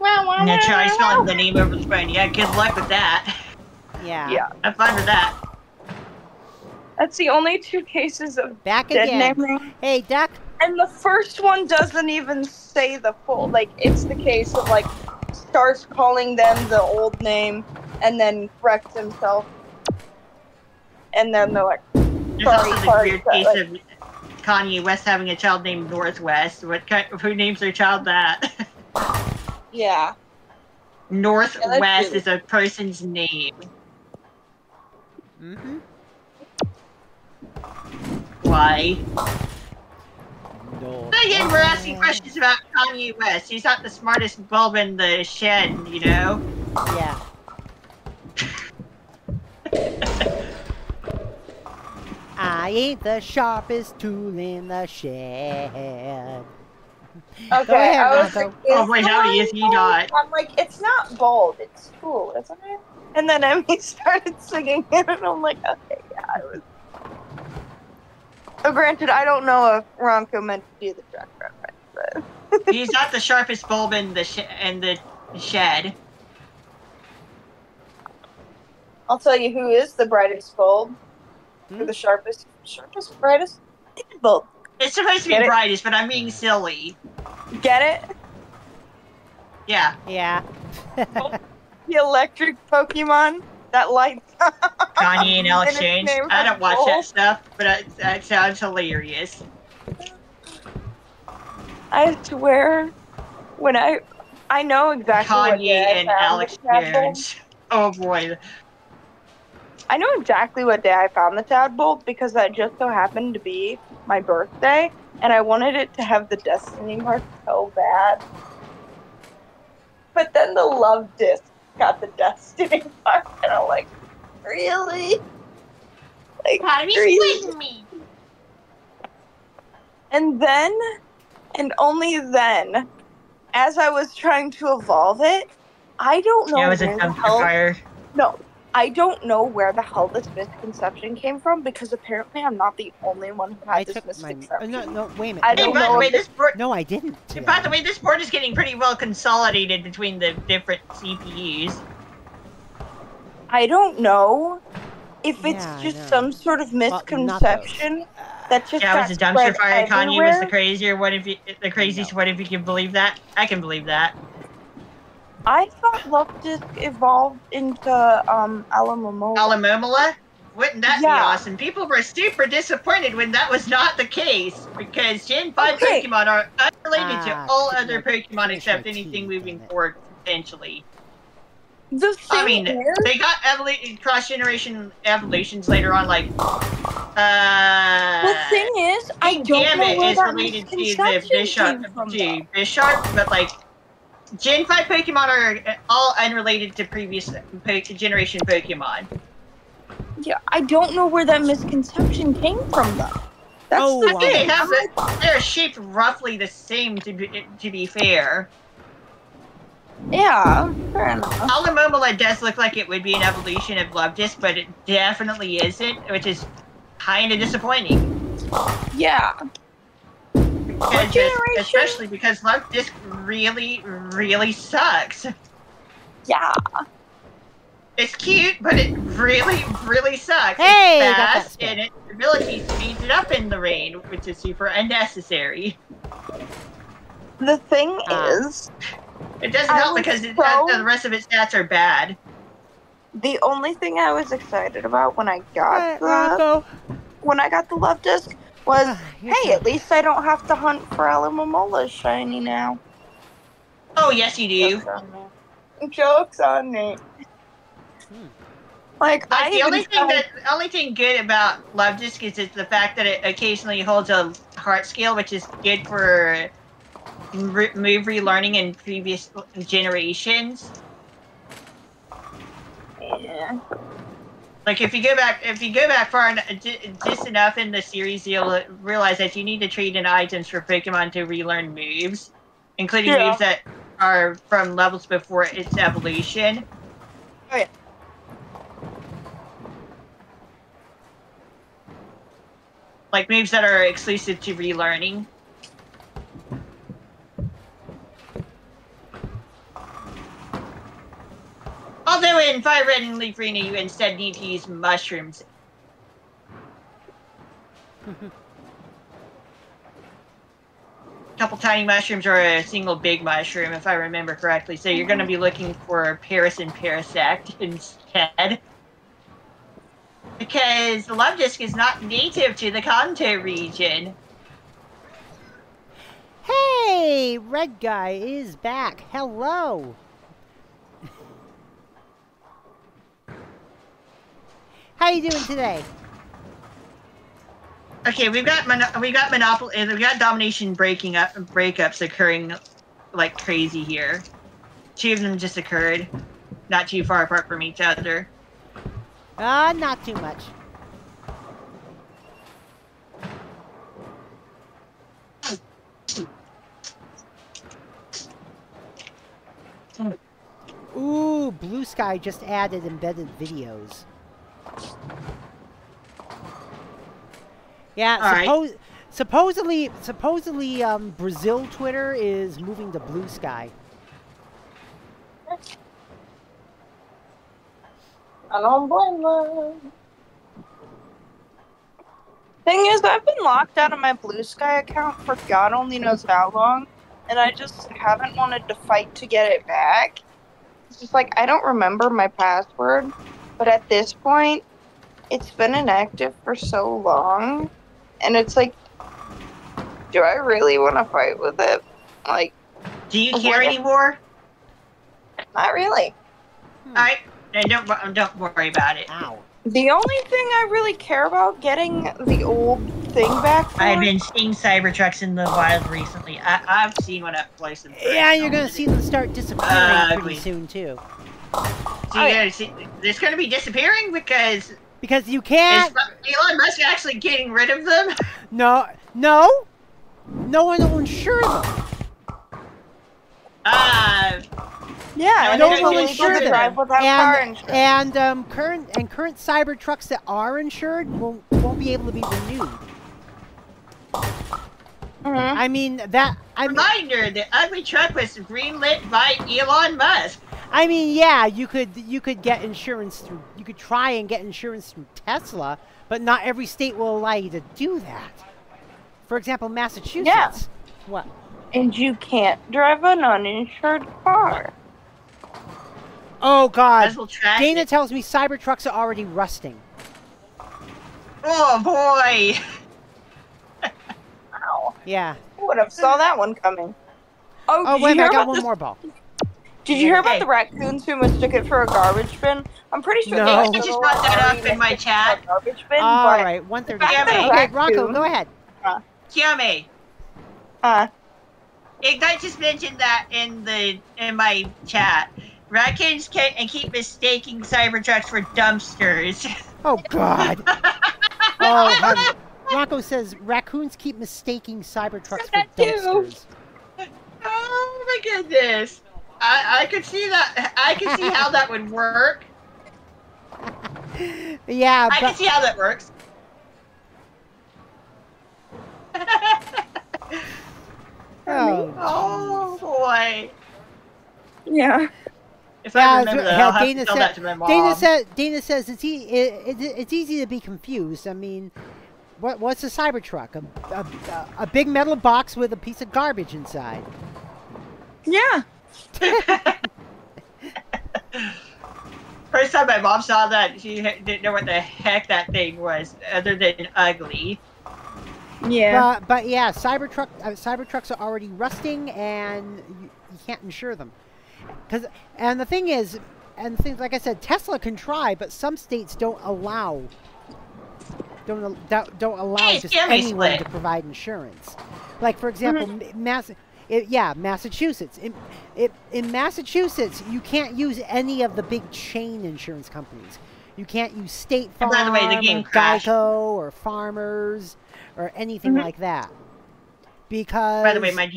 wow, And then try wow, spelling the name over the phone. Yeah, good luck with that. Yeah. Yeah. I'm fine with that. That's the only two cases of Back dead again. naming. Hey, Duck. And the first one doesn't even say the full. Like, it's the case of, like, starts calling them the old name and then corrects himself. And then they're like, There's Sorry, also the sorry, weird but, case like- of Kanye West having a child named Northwest. What kind? Who names their child that? yeah. Northwest weird. is a person's name. Mm-hmm. Why? No. Again, we're asking questions about Kanye West. He's not the smartest bulb in the shed, you know. Yeah. I ain't the sharpest tool in the shed. Okay, ahead, I was Ranko. like, Oh, is wait, howdy, is he mine not? bold? I'm like, it's not bold, it's cool, isn't it? And then Emmy started singing it, and I'm like, okay, yeah, I was. So granted, I don't know if Ranko meant to do the track reference, but He's not the sharpest bulb in the sh- in the shed. I'll tell you who is the brightest bulb, Hmm? the sharpest, sharpest, brightest bulb. It's supposed to be Get it? brightest, but I'm being silly. Get it? Yeah. Yeah. The electric Pokemon that lights. Kanye and Alex And Jones. I don't watch Bulb. that stuff, but it, that sounds hilarious. I swear, when I, I know exactly what Kanye and found Alex the Jones. Oh boy. I know exactly what day I found the Tad Bolt because that just so happened to be my birthday, and I wanted it to have the Destiny mark so bad. But then the Luvdisc got the Destiny mark, and I'm like, really? Like, really? me. And then, and only then, as I was trying to evolve it, I don't know Yeah, it was a where dumpster fire. No, I don't know where the hell this misconception came from because apparently I'm not the only one who I had this took my. misconception. Uh, no, no, wait a minute. I Hey, don't by know the way, if it- this board. No, I didn't. Hey, By the way, this board is getting pretty well consolidated between the different CPUs. I don't know if it's Yeah, just know. some sort of Well, misconception that just Yeah, it was a dumpster spread fire. Kanye was everywhere. the crazier. What if you, the craziest? What if you can believe that? I can believe that. I thought Love Disc evolved into um Alomomola. Alomomola? Wouldn't that Yeah. be awesome? People were super disappointed when that was not the case because Gen 5 Okay. Pokemon are unrelated Ah, to all other Pokemon except anything tea, moving forward potentially. the thing I mean, is, they got evolu- cross generation evolutions later on, like. Uh, the thing is, I don't know Gambit where is that related to the misconception Bisharp, came from. to though. Bisharp, but like. Gen 5 Pokemon are uh, all unrelated to previous po- generation Pokemon. Yeah, I don't know where that misconception came from though. That's Oh, the wow. They thing. have I'm like, the, they're shaped roughly the same to be, to be fair. yeah, fair enough. Alomomola does look like it would be an evolution of Luvdisc, but it definitely isn't, which is kind of disappointing. Yeah, Because generation? Especially because Love Disc really, really sucks. yeah. It's cute, but it really, really sucks. Hey, it's got fast, and its ability speeds it up in the rain, which is super unnecessary. The thing Ah. is, It doesn't I help was because it, so- the rest of its stats are bad. the only thing I was excited about when I got Alright, the Ranko. when I got the Luvdisc was, Your hey, at least I don't have to hunt for Alomomola shiny now. Oh yes, you do. Jokes on me. Jokes on me. Hmm. Like But I the only thing that the only thing good about Luvdisc is it's the fact that it occasionally holds a heart scale, which is good for re- move relearning in previous generations. Yeah. Like if you go back, if you go back far just enough in the series, you'll realize that you need to trade in items for Pokemon to relearn moves, including Yeah. moves that are from levels before its evolution. Oh, yeah. Like moves that are exclusive to relearning. Although in Fire Red and LeafGreen, you instead need to use mushrooms. Couple tiny mushrooms or a single big mushroom, if I remember correctly. So you're going to be looking for Paras and Parasect instead. Because the Luvdisc is not native to the Kanto region. Hey, red guy is back. Hello. How you doing today? Okay, we've got mon- we got monopoly, uh, we got domination breaking up breakups occurring like crazy here. Two of them just occurred, not too far apart from each other. Uh, not too much. Ooh, Bluesky just added embedded videos. Yeah, All right. suppos- supposedly, supposedly, um, Brazil Twitter is moving to Bluesky. I don't blame them. Thing is, I've been locked out of my Bluesky account for God only knows how long, and I just haven't wanted to fight to get it back. It's just like I don't remember my password, but at this point, it's been inactive for so long, and it's like, do I really want to fight with it? Like, Do you care anymore? not really. Hmm. All right, then don't don't worry about it. Ow. The only thing I really care about getting the old thing back for. I've been seeing Cybertrucks in the wild recently. I, I've seen one up close and Yeah, you're gonna see them start disappearing pretty soon too. So Oh, you yeah. gotta see, it's going to be disappearing because Because you can't. Elon Musk actually getting rid of them? No, no, no one will insure them. Uh, Yeah, and No one will insure them. drive without And and um, current and current cyber trucks that are insured won't won't be able to be renewed. Mhm. I mean that. I mean, reminder: the ugly truck was greenlit by Elon Musk. I mean, yeah, you could you could get insurance through. You could try and get insurance through Tesla, but not every state will allow you to do that. For example, Massachusetts. What? And you can't drive an uninsured car. Oh God. Muzzle track. Dana tells me Cybertrucks are already rusting. oh boy! Wow. Yeah. Who would have saw that one coming? Oh, Oh wait a you minute, hear I got one more ball. Did you hear about Hey. the raccoons who mistook it for a garbage bin? I'm pretty sure No. they I just brought that up in my chat. for a Garbage bin, All but right, one thirty. Okay, raccoon- Ranko, go ahead. Kiame, uh, Ignite just mentioned that in the in my chat. Raccoons can and keep mistaking Cybertrucks for dumpsters. Oh God. oh, um, Ranko says raccoons keep mistaking Cybertrucks for That too. dumpsters. oh my goodness! I I could see that. I could see how that would work. Yeah, I can see how that works. oh, oh boy! yeah. If Yeah, I remember that, yeah, I'll have Dana to tell said- that to my mom. Dana said. Dana says it's e- it, it, it's easy to be confused. I mean, what what's a Cybertruck? A, a, a big metal box with a piece of garbage inside. Yeah. First time my mom saw that, she didn't know what the heck that thing was, other than ugly. Yeah. But, but yeah, Cybertruck uh, Cybertrucks are already rusting, and you, you can't insure them. Cause, and the thing is, and things like I said, Tesla can try, but some states don't allow don't al- don't, don't allow just anyone Split. to provide insurance. Like for example, Mm-hmm. Mass. It, yeah, Massachusetts. In, it, in Massachusetts, you can't use any of the big chain insurance companies. You can't use State And Farm by the way, the game or crashed. Geico or Farmers or anything Mhm. like that. Because By the way, my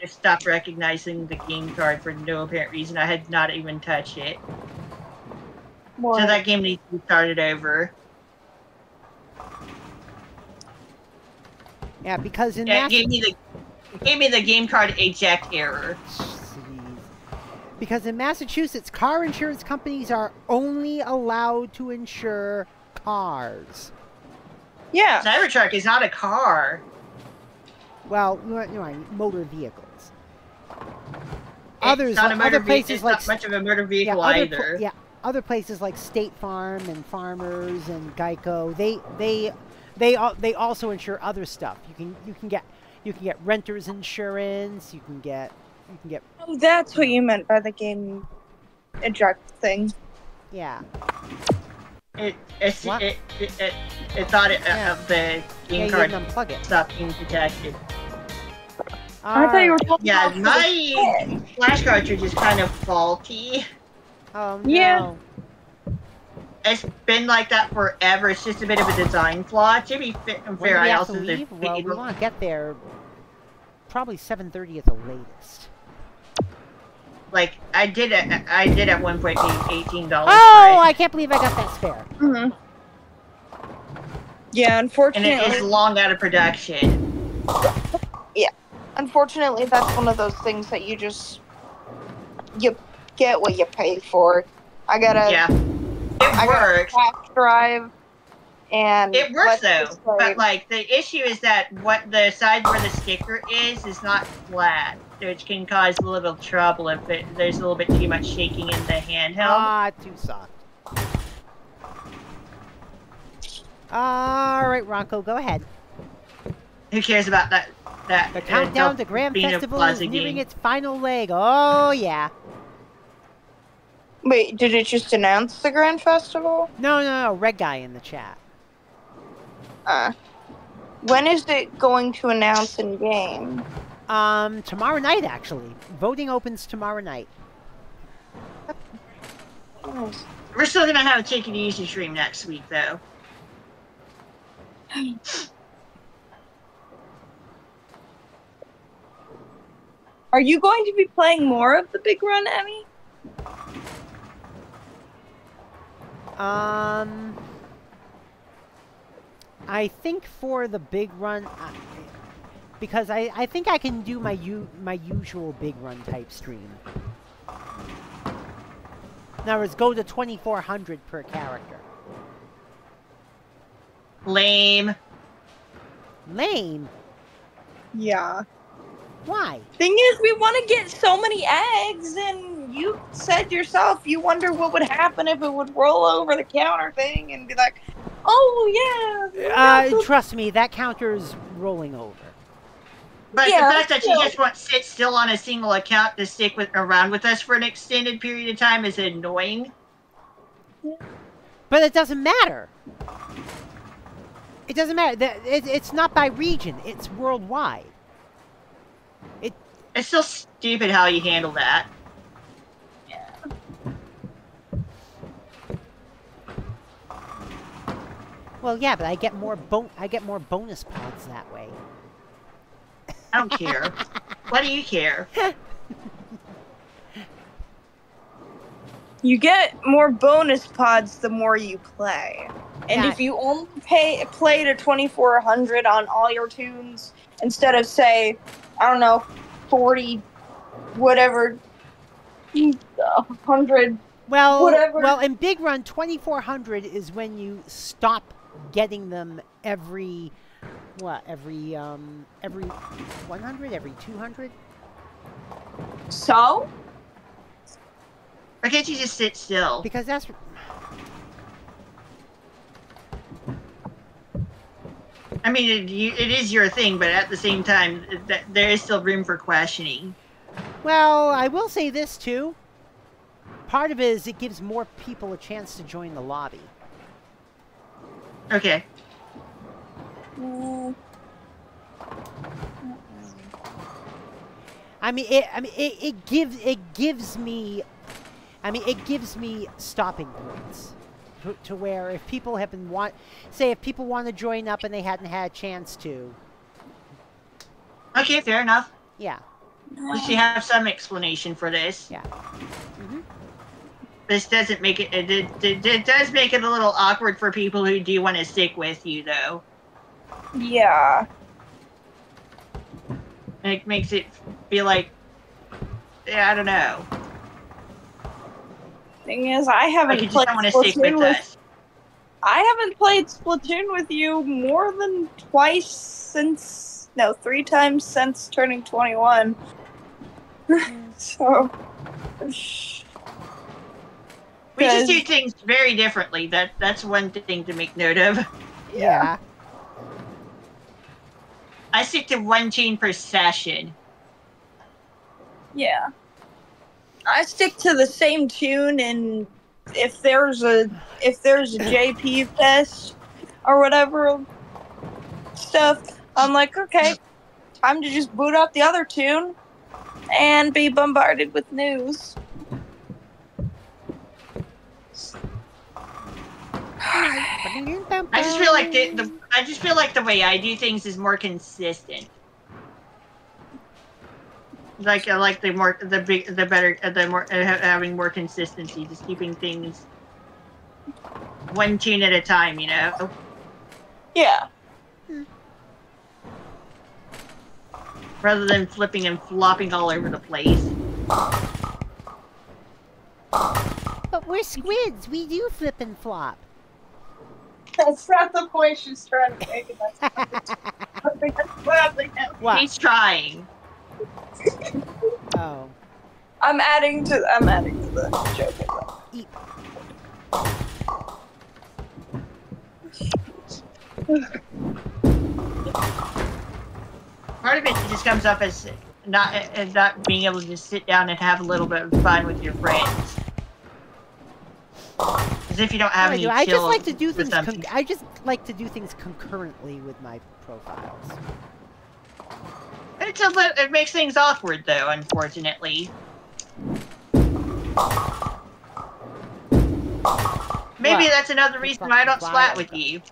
just stopped recognizing the game card for no apparent reason. I had not even touched it. What? So that game needs to be started over. yeah, because in Yeah, it Mass- gave me the it gave me the game card eject error. Because in Massachusetts, car insurance companies are only allowed to insure cars. yeah. Cybertruck is not a car. Well, you know, motor vehicles. It's Others, not a like- motor other places it's like not much of a motor yeah, vehicle other either. yeah, other places like State Farm and Farmers and Geico, they they they they also insure other stuff. You can you can get you can get renters insurance. You can get you can get Oh, that's what you meant by the game eject thing. yeah It it's, What? it, it, it it thought it, Yeah. uh, the game You card didn't unplug it. stopped being protected. I thought you were talking Yeah, about my flash cartridge is kind of faulty. Oh, Yeah. No. It's been like that forever. It's just a bit of a design flaw. To be fa- When fair, we I have also to leave? Well, we want to get there probably 7:30 at the latest. like I did at I did at one point pay eighteen dollars. Oh, I can't believe I got that spare. hmm Yeah, and unfortunately, it is long out of production. Yeah, unfortunately, that's one of those things that you just you get what you pay for. I gotta. Yeah, I it got a works. flash drive, and It works though, but like the issue is that what the side where the sticker is is not flat, which can cause a little trouble if it, there's a little bit too much shaking in the handheld. Ah, too soft. All right, Ranko, go ahead. Who cares about that? That The uh, countdown to Delfino Grand Festival is Plaza nearing its final leg. Oh yeah. Wait, did it just announce the Grand Festival? No, no, no. Red guy in the chat. Uh, when is it going to announce in game? Um, tomorrow night actually. Voting opens tomorrow night. Nice. We're still gonna have a take it easy stream next week though. Are you going to be playing more of the Big Run, Emmy? Um, I think for the big run, I, because I, I think I can do my u, my usual big run type stream. In other words, go to 2400 per character. Lame. Lame. Yeah. Why? Thing is, we want to get so many eggs, and you said yourself you wonder what would happen if it would roll over the counter thing and be like, "Oh yeah." Uh, trust me, that counter's rolling over. But Yeah, the fact that you yeah. just want to sit still on a single account to stick with around with us for an extended period of time is annoying. But it doesn't matter. It doesn't matter. It's not by region. It's worldwide. It's still stupid how you handle that. Well, yeah, but I get more bon- I get more bonus pods that way. I don't care. what do you care? You get more bonus pods the more you play. And Yeah. if you only pay play to 2400 on all your tunes instead of say, I don't know, 40 whatever 100 Well, Whatever. well, in Big Run, 2400 is when you stop getting them every what? Every um every 100, every 200? so Why can't you just sit still? Because that's I mean, it, you, it is your thing, but at the same time, th- there is still room for questioning. Well, I will say this too. Part of it is it gives more people a chance to join the lobby. Okay. Mm, I mean, it. I mean, it, it gives it gives me. I mean, it gives me stopping points to, to where if people have been want, say, if people want to join up and they hadn't had a chance to, Okay, fair enough. yeah, least you have some explanation for this. yeah. hmm This doesn't make it, it, it, it, it does make it a little awkward for people who do want to stick with you, though. yeah. It makes it feel like, yeah, I don't know. Thing is, I haven't Like played want to stick Splatoon with with. us. I haven't played Splatoon with you more than twice since. No, three times since turning 21. so. Mm. We just do things very differently. That that's one thing to make note of. Yeah. I stick to one tune per session. Yeah. I stick to the same tune and if there's a if there's a JP fest or whatever stuff, I'm like, okay, time to just boot up the other tune and be bombarded with news. I just feel like the, the I just feel like the way I do things is more consistent. Like I like the more the big the better uh, the more uh, having more consistency, just keeping things one tune at a time. You know. Yeah. rather than flipping and flopping all over the place. But we're squids. We do flip and flop. That's not the point she's trying to make. What? He's trying. Oh. I'm adding to I'm adding to the joke. Eat. Part of it just comes up as not as not being able to just sit down and have a little bit of fun with your friends. As if you don't have I, any do. I just like to do things. I just like to do things concurrently with my profiles. It's a li- it makes things awkward though, unfortunately. Maybe What? that's another reason why I don't splat with you.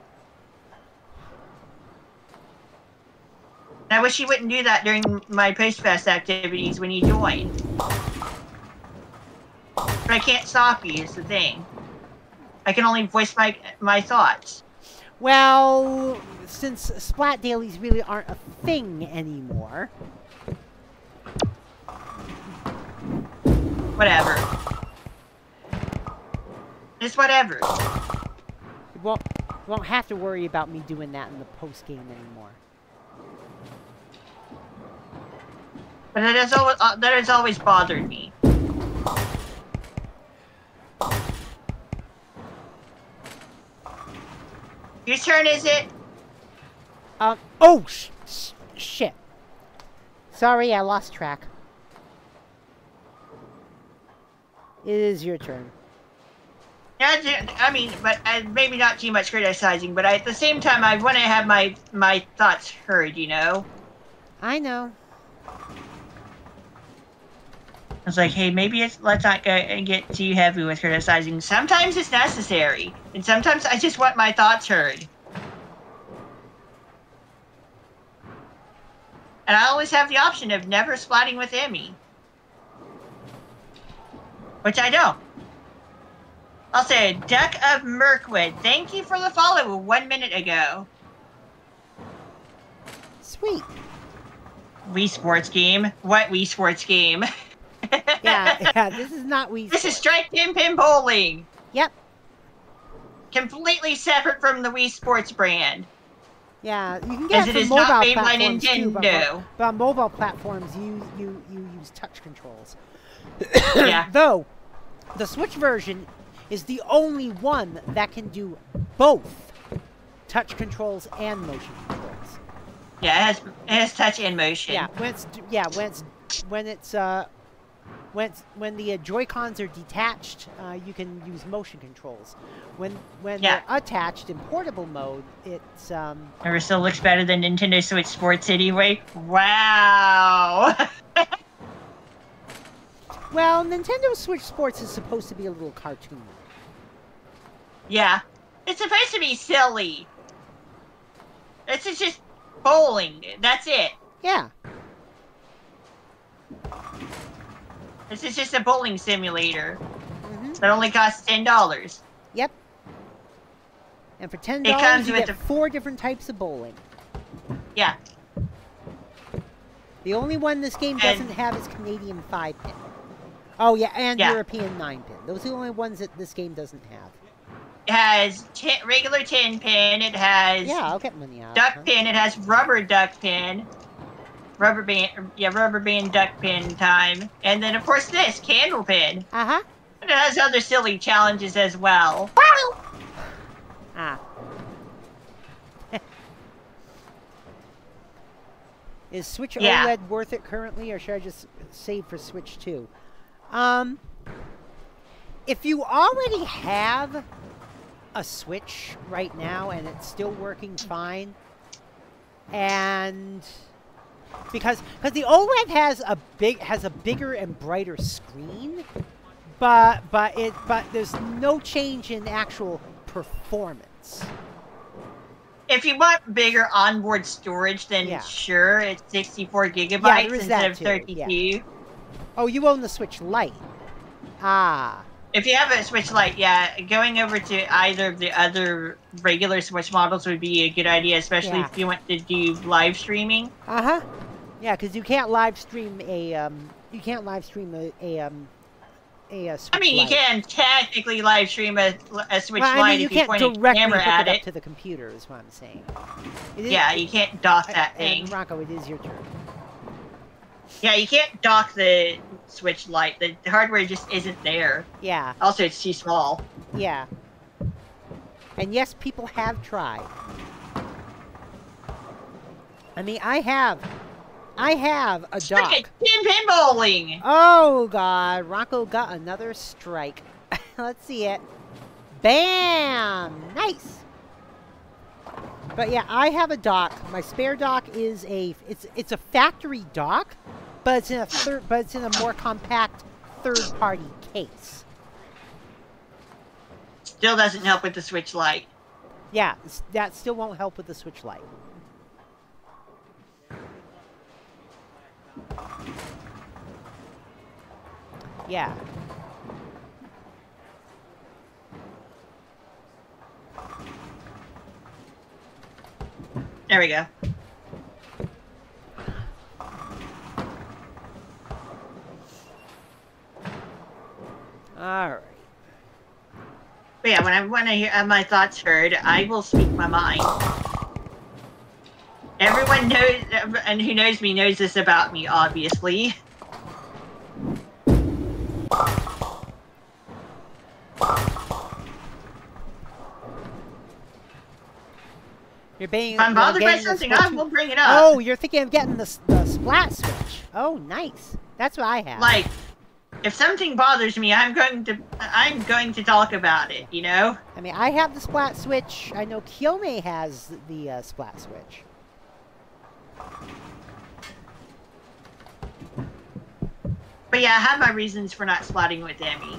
I wish you wouldn't do that during my post-fest activities when you join. But I can't stop you, is the thing. I can only voice my my thoughts. Well, since splat dailies really aren't a thing anymore, Whatever. It's whatever. you won't you won't have to worry about me doing that in the post game anymore. But that has always uh, that has always bothered me. Whose turn is it? Um. Oh sh- sh- shit. Sorry, I lost track. It is your turn. I mean, but uh, maybe not too much criticizing. But I, at the same time, I want to have my my thoughts heard. You know, I know. I was like, hey, maybe it's, let's not go and get too heavy with criticizing. Sometimes it's necessary, and sometimes I just want my thoughts heard. And I always have the option of never splatting with Emmy. Which I don't. I'll say, Duck of Mirkwood, thank you for the follow one minute ago. Sweet. Wii Sports game? What Wii Sports game? Yeah, yeah. This is not we. This is Strike Ten Pin Bowling. Yep. Completely separate from the Wii Sports brand. Yeah, you can get it it from mobile not made by platforms too, but, Nintendo. but on mobile platforms, you you you use touch controls. Yeah. Though, the Switch version is the only one that can do both touch controls and motion controls. Yeah, it has it has touch and motion. Yeah, when it's yeah when it's when it's uh when when the uh, Joy Cons are detached, uh, you can use motion controls. When when Yeah. they're attached in portable mode, it's um Never still looks better than Nintendo Switch Sports anyway. Wow. well Nintendo Switch Sports is supposed to be a little cartoony. yeah, it's supposed to be silly. This is just bowling. That's it. Yeah, This is just a bowling simulator hmm that only costs ten dollars. yep. And for ten It dollars, comes you with get four different types of bowling. Yeah, The only one this game And- doesn't have is Canadian five pin. Oh yeah, and Yeah. European nine pin. Those are the only ones that this game doesn't have. it has ten, regular ten pin. It has Yeah, I'll get money out. duck huh? pin. It has rubber duck pin. Rubber band, yeah, rubber band duck pin time, and then of course this candle pin. Uh huh. And it has other silly challenges as well. Ah. Is Switch Yeah. OLED worth it currently, or should I just save for Switch 2? Um, if you already have a Switch right now and it's still working fine, and because because the OLED has a big has a bigger and brighter screen, but but it but there's no change in actual performance. If you want bigger onboard storage, then Yeah. sure, it's 64 gigabytes is instead of 32. yeah. Oh, you own the Switch Lite. Ah, If you have a Switch Lite, yeah, going over to either of the other regular Switch models would be a good idea, especially Yeah. if you want to do live streaming. uh huh. Yeah, because you can't live stream a um, you can't live stream a, a um, a, uh Switch I mean, Lite. you can technically live stream a, a Switch Well, I Lite mean, you if you can't point a camera hook at it up to the computer. Is what I'm saying. It is- Yeah, you can't dock that and thing. Rocco, it is your turn. Yeah, you can't dock the Switch Lite. The the hardware just isn't there. Yeah, Also, it's too small. yeah. And yes, people have tried. I mean, I have, I have a dock. At pin pin bowling. Oh god, Rocco got another strike. Let's see it. Bam! Nice. But yeah, I have a dock. My spare dock is a it's it's a factory dock, but it's in a third but it's in a more compact third party case. Still doesn't help with the Switch Lite. Yeah, that still won't help with the Switch Lite. Yeah. There we go. All right. But yeah, when I want to hear have my thoughts heard, I will speak my mind. Everyone knows, and who knows me knows this about me, obviously. You're being. If I'm bothered by something, I will bring it up. Oh, you're thinking of getting the, the splat switch. Oh, nice. That's what I have. Like, if something bothers me, I'm going to, I'm going to talk about it. You know? I mean, I have the splat switch. I know Kyome has the uh, splat switch. But yeah, I have my reasons for not splatting with Emmy.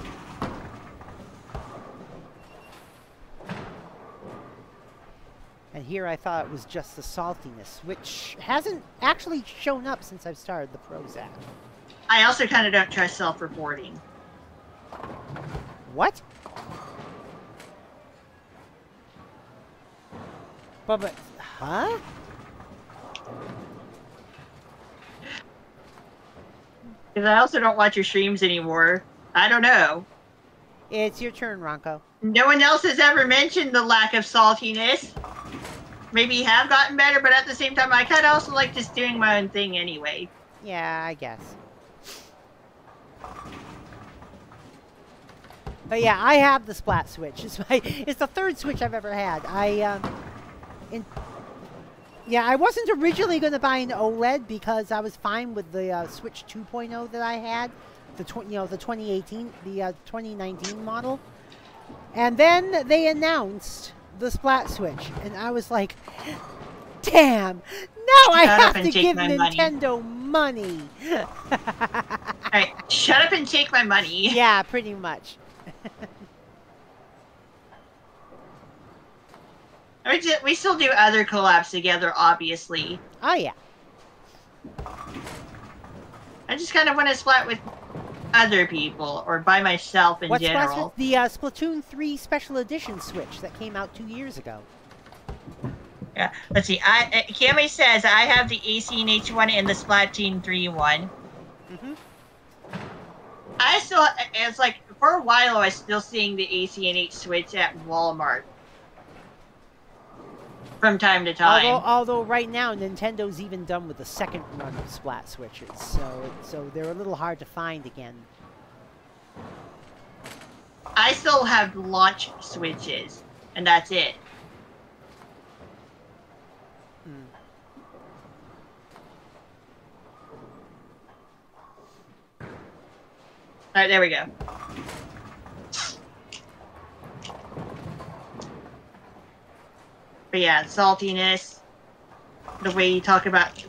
And here I thought it was just the saltiness, which hasn't actually shown up since I've started the Prozac. I also kind of don't trust self-reporting. What? But, but, huh? Because I also don't watch your streams anymore. I don't know. It's your turn, Ranko. No one else has ever mentioned the lack of saltiness. Maybe you have gotten better, but at the same time, I kind of also like just doing my own thing anyway. Yeah, I guess. But yeah, I have the splat switch. It's my it's the third switch I've ever had. I um in Yeah, I wasn't originally going to buy an OLED because I was fine with the uh, Switch 2.0 that I had, the tw- you know the 2018, the uh, 2019 model, and then they announced the Splat Switch, and I was like, "Damn! Now I Shut up have to give my money." Nintendo money." Alright, shut up and take my money. yeah, pretty much. We ju- We still do other collabs together, obviously. Oh yeah. I just kind of want to splat with other people or by myself in What's Splat general. Switch? The uh, Splatoon 3 Special Edition Switch that came out two years ago. Yeah. Let's see. I uh, Cami says I have the ACNH one and the Splatoon 3 one. hmm I still, it's like for a while, I was still seeing the ACNH Switch at Walmart from time to time. Although, although right now Nintendo's even done with the second run of Splat Switches, so so they're a little hard to find again. I still have launch switches, and that's it. Right, there we go. But yeah, saltiness, the way you talk about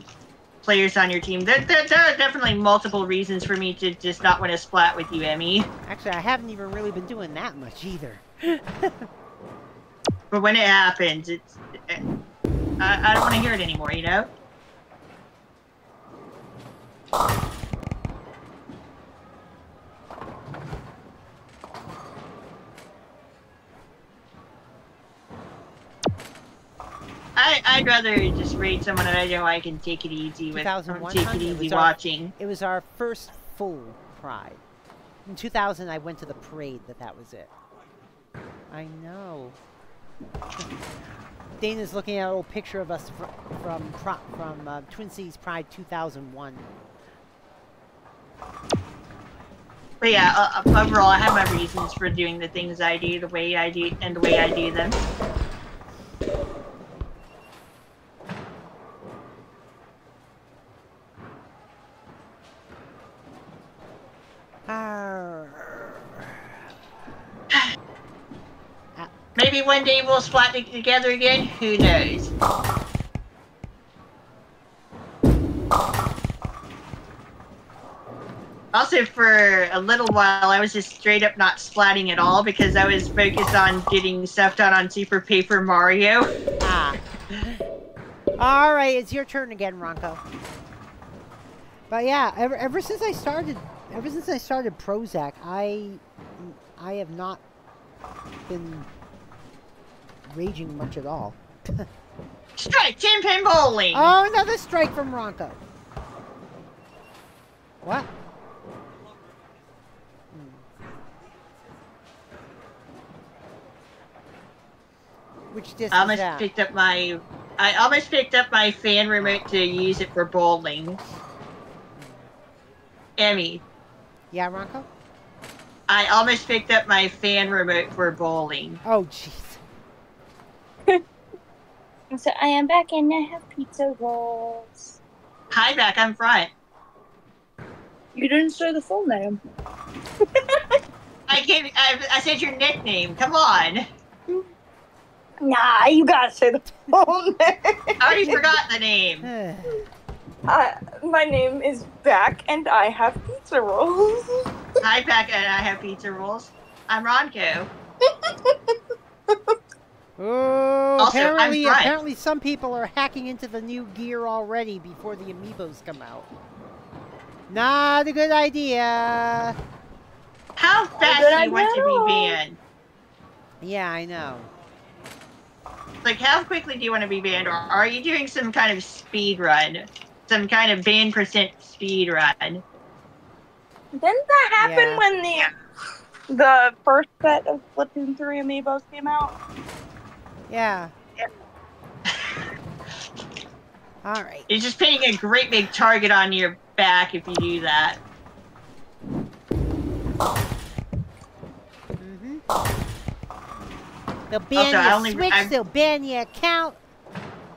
players on your team. There, there, there are definitely multiple reasons for me to just not want to splat with you, Emmy. Actually, I haven't even really been doing that much either. But when it happens, it's I, I don't want to hear it anymore. You know. I, I'd rather just raid someone that I know I can take it easy with, take it time? It easy was our- watching. It was our first full Pride. In 2000, I went to the parade. That that was it. I know. Dana's looking at an old picture of us fr- from pro- from uh, Twin Cities Pride 2001. But yeah, uh, uh, overall, I have my reasons for doing the things I do, the way I do, and the way I do them. Maybe one day we'll splat it together again. Who knows? Also, for a little while, I was just straight up not splatting at all because I was focused on getting stuff done on Super Paper Mario. Ah. All right, it's your turn again, Ranko. But yeah, ever, ever since I started, ever since I started Prozac, I, I have not been raging much at all. Strike! 10 pin bowling! Oh, another strike from Ranko. What? Hmm. Which disc I almost that? picked up my. I almost picked up my fan remote to use it for bowling. Emmy, Yeah, Ranko? I almost picked up my fan remote for bowling. Oh, jeez. So I am back and I have pizza rolls. Hi, back. I'm front. You didn't say the full name. I gave. I, I said your nickname. Come on. Nah, you gotta say the full name. I already forgot the name. Uh, my name is Back and I have pizza rolls. Hi, back, and I have pizza rolls. I'm Ranko. Oh, Also, I'm apparently, apparently some people are hacking into the new gear already before the amiibos come out. Not a good idea. How fast good do you want to be banned? Yeah, I know. Like, how quickly do you want to be banned, or are you doing some kind of speed run? Some kind of ban percent speed run? Didn't that happen Yeah. when the the first set of Splatoon 3 amiibos came out? Yeah. All right. You're just painting a great big target on your back if you do that. Mm-hmm. They'll ban Also, I your only- Switch. I'm- They'll ban your account.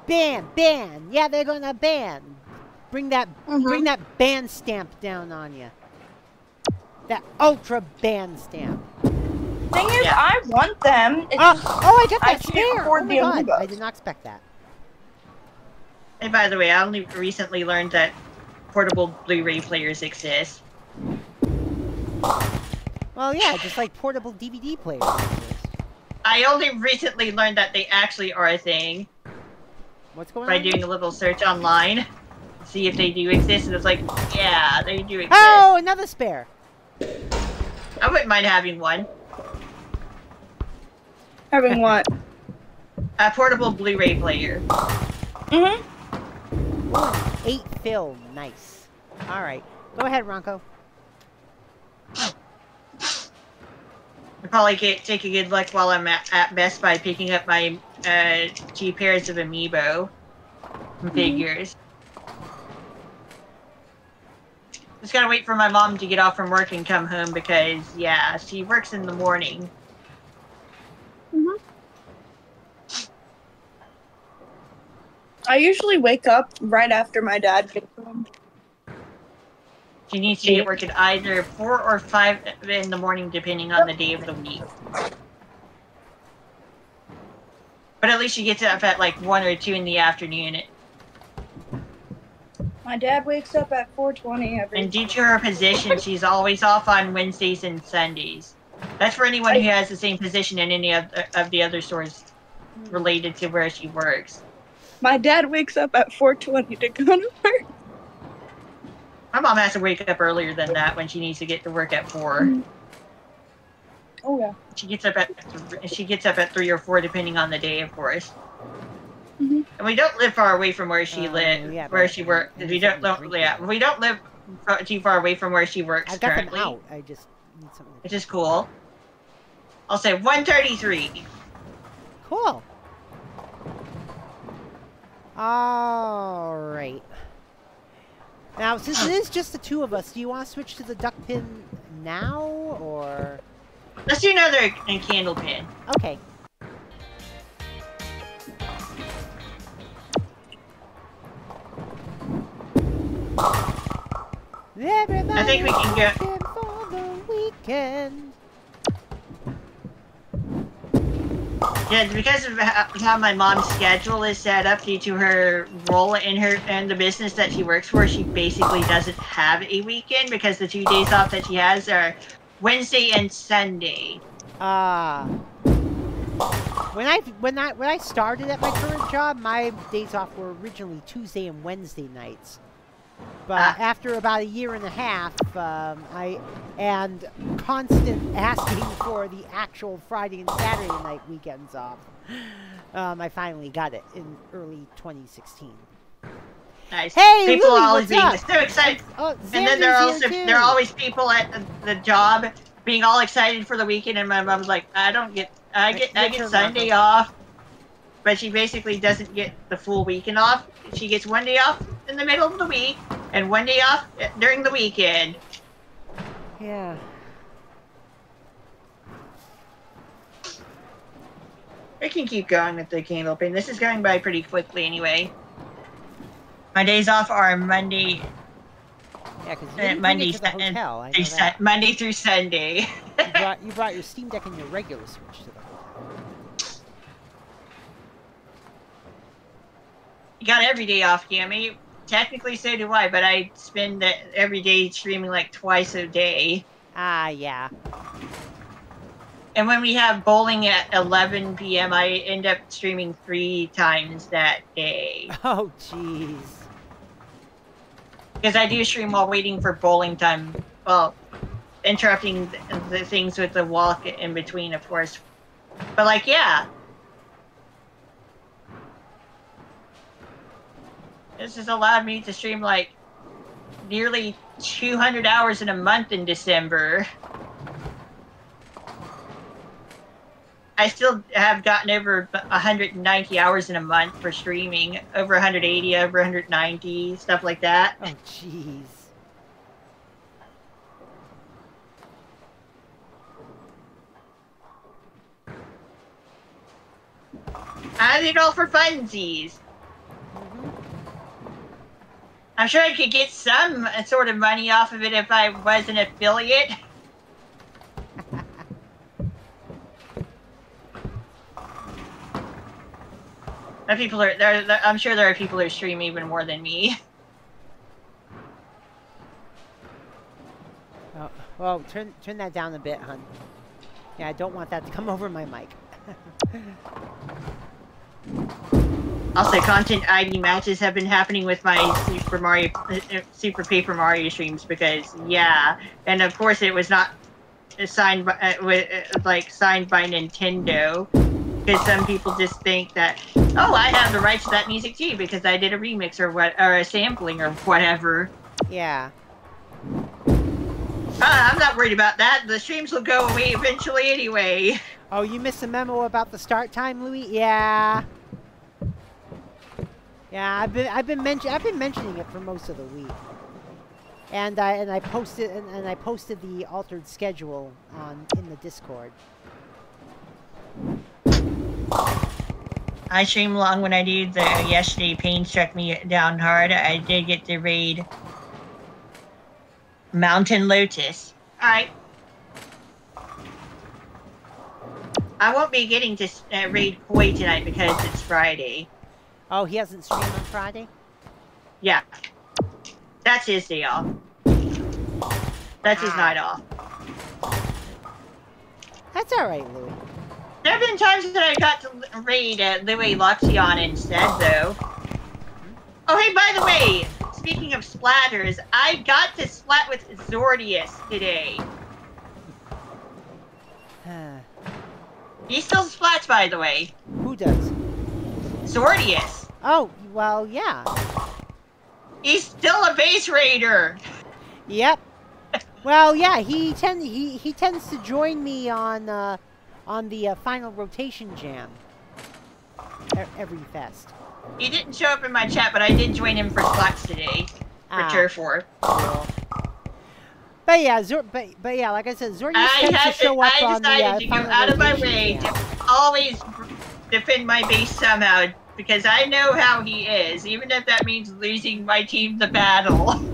ban, ban. Yeah, they're gonna ban. Bring that, Mhm. bring that ban stamp down on you. That ultra band stamp. Thing is, Yeah. I want them. It's Oh, just- oh, I got I that can't spare. afford oh my the god. I did not expect that. And by the way, I only recently learned that portable Blu-ray players exist. Well, yeah, just like portable DVD players. I only recently learned that they actually are a thing What's going by on? By doing a little search online, see if they do exist, and it's like, yeah, they do exist. Oh, another spare. I wouldn't mind having one. Having what? A portable Blu-ray player. mm-hmm. Eight film, nice. All right, go ahead, Ranko. I'll probably get, take a good look while I'm at, at Best Buy picking up my uh, two pairs of Amiibo figures. Just gotta wait for my mom to get off from work and come home because, yeah, she works in the morning. Mhm. I usually wake up right after my dad gets home. She needs to get work at either 4 or 5 in the morning, depending on the day of the week. But at least she gets up at like 1 or 2 in the afternoon. My dad wakes up at 4:20 every. And due to her position, she's always off on Wednesdays and Sundays. That's for anyone who has the same position in any of, of the other stores related to where she works. My dad wakes up at 4:20 to go to work. My mom has to wake up earlier than that when she needs to get to work at 4. Mm-hmm. Oh yeah. She gets up at she gets up at three or four, depending on the day, of course. Mhm. And we don't live far away from where she Uh, lives, yeah, where she works. I We don't, don't yeah, we don't live too far away from where she works I've got currently, them out. I just need something. which is cool. I'll say 133. Cool. All right. Now, since it is just the two of us, do you want to switch to the duck pin now, or Let's do another uh, candle pin. okay? Everybody I think we can get- for the weekend. Yeah, because of how, my mom's schedule is set up due to her role in her and the business that she works for. She basically doesn't have a weekend because the two days off that she has are Wednesday and Sunday. Ah. when I when I when I started at my current job, my days off were originally Tuesday and Wednesday nights. But Ah. after about a year and a half, um, I and constant asking for the actual Friday and Saturday night weekends off, um, I finally got it in early 2016. Nice. Hey, people Louie, are always being up? so excited. Oh, And then there are also here there are always people at the job being all excited for the weekend, and my mom's like, I don't get, I get, I get Sunday off, but she basically doesn't get the full weekend off. She gets one day off in the middle of the week and one day off during the weekend. Yeah. We can keep going with the candle pin. This is going by pretty quickly anyway. My days off are Monday, Yeah, because you didn't bring Monday, to the hotel. Through Monday through Sunday. you, brought, you brought your Steam Deck and your regular Switch to the hotel. You got every day off, Cammy. Technically, so do I, but I spend the, every day streaming like twice a day. Ah, yeah. And when we have bowling at 11 p.m., I end up streaming three times that day. Oh, jeez. Because I do stream while waiting for bowling time. Well, interrupting the, the things with the walk in between, of course. But, like, yeah. This has allowed me to stream, like, nearly 200 hours in a month in December. I still have gotten over 190 hours in a month for streaming, over 180, over 190, stuff like that. Oh, jeez. I did it all for funsies. I'm sure I could get some uh, sort of money off of it if I was an affiliate. People are there- I'm sure there are people who stream even more than me. Oh, well, turn turn that down a bit, hun. Yeah, I don't want that to come over my mic. Also, content ID matches have been happening with my Super Mario, uh, Super Paper Mario streams because, yeah, and of course it was not signed by, uh, with, uh, like signed by Nintendo, because some people just think that, oh, I have the rights to that music too because I did a remix or what, or a sampling or whatever. yeah. Uh, I'm not worried about that. The streams will go away eventually anyway. Oh, you missed a memo about the start time, Louis? Yeah. Yeah, I've been I've been mention I've been mentioning it for most of the week. And I and I posted and, and I posted the altered schedule on in the Discord. I stream long when I did the yesterday. Pain struck me down hard. I did get to raid Mountain Lotus. All right. I won't be getting to uh, raid Koi tonight because it's Friday. Oh, he hasn't streamed on Friday? Yeah, that's his day off. That's his night off. That's alright, Louis. There have been times that I got to raid uh, Louis Luxion instead, though. Oh, hey, by the way, speaking of splatters, I got to splat with Zordius today. He still splats, by the way. Who does? Zordius. Oh, well, yeah. He's still a base raider. Yep. Well, yeah, he tend he he tends to join me on uh, on the uh, final rotation jam e- every fest. He didn't show up in my chat, but I did join him for splats today. For Ah, Turf War. cool. But yeah, Zor- but, but yeah, like I said, Zordius I tends to show up I on the decided uh, to go out of my way jam. to always defend my base somehow because I know how he is, even if that means losing my team the battle.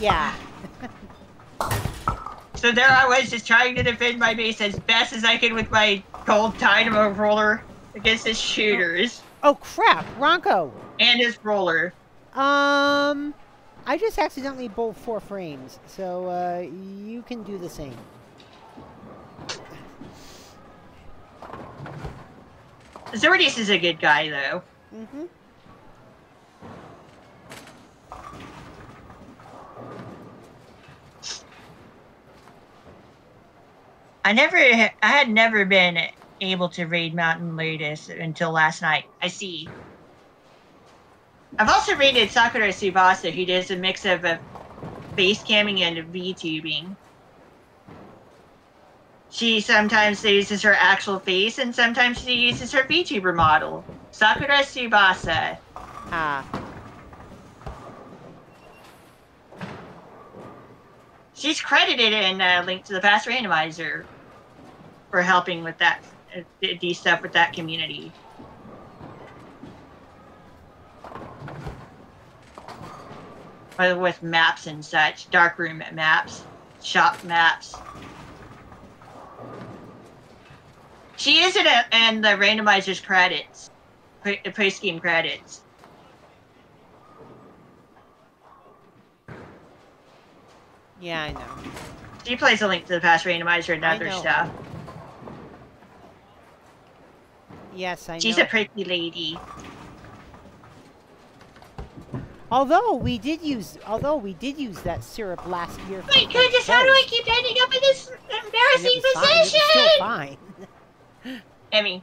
Yeah. So there I was just trying to defend my base as best as I could with my cold dynamo roller against his shooters Oh crap, Ranko. and his roller. Um, I just accidentally bowled four frames, so uh, you can do the same. Zordius is a good guy though. Mm-hmm. I never, I had never been able to raid Mountain Lotus until last night. I see. I've also raided Sakura Tsubasa, who does a mix of uh, base camming and VTubing. She sometimes uses her actual face, and sometimes she uses her VTuber model. Sakura Tsubasa. Ah, She's credited in uh, Link to the Past Randomizer for helping with that, uh, stuff with that community. With- With maps and such, darkroom maps, shop maps. She is in, the randomizer's credits, the post game credits. yeah, I know. She plays a Link to the Past Randomizer and other stuff. Yes, I know. She's know. a pretty lady. although we did use, although we did use that syrup last year. for My the goodness, how do I keep ending up in this embarrassing was fine. It was position? fine. Emmy,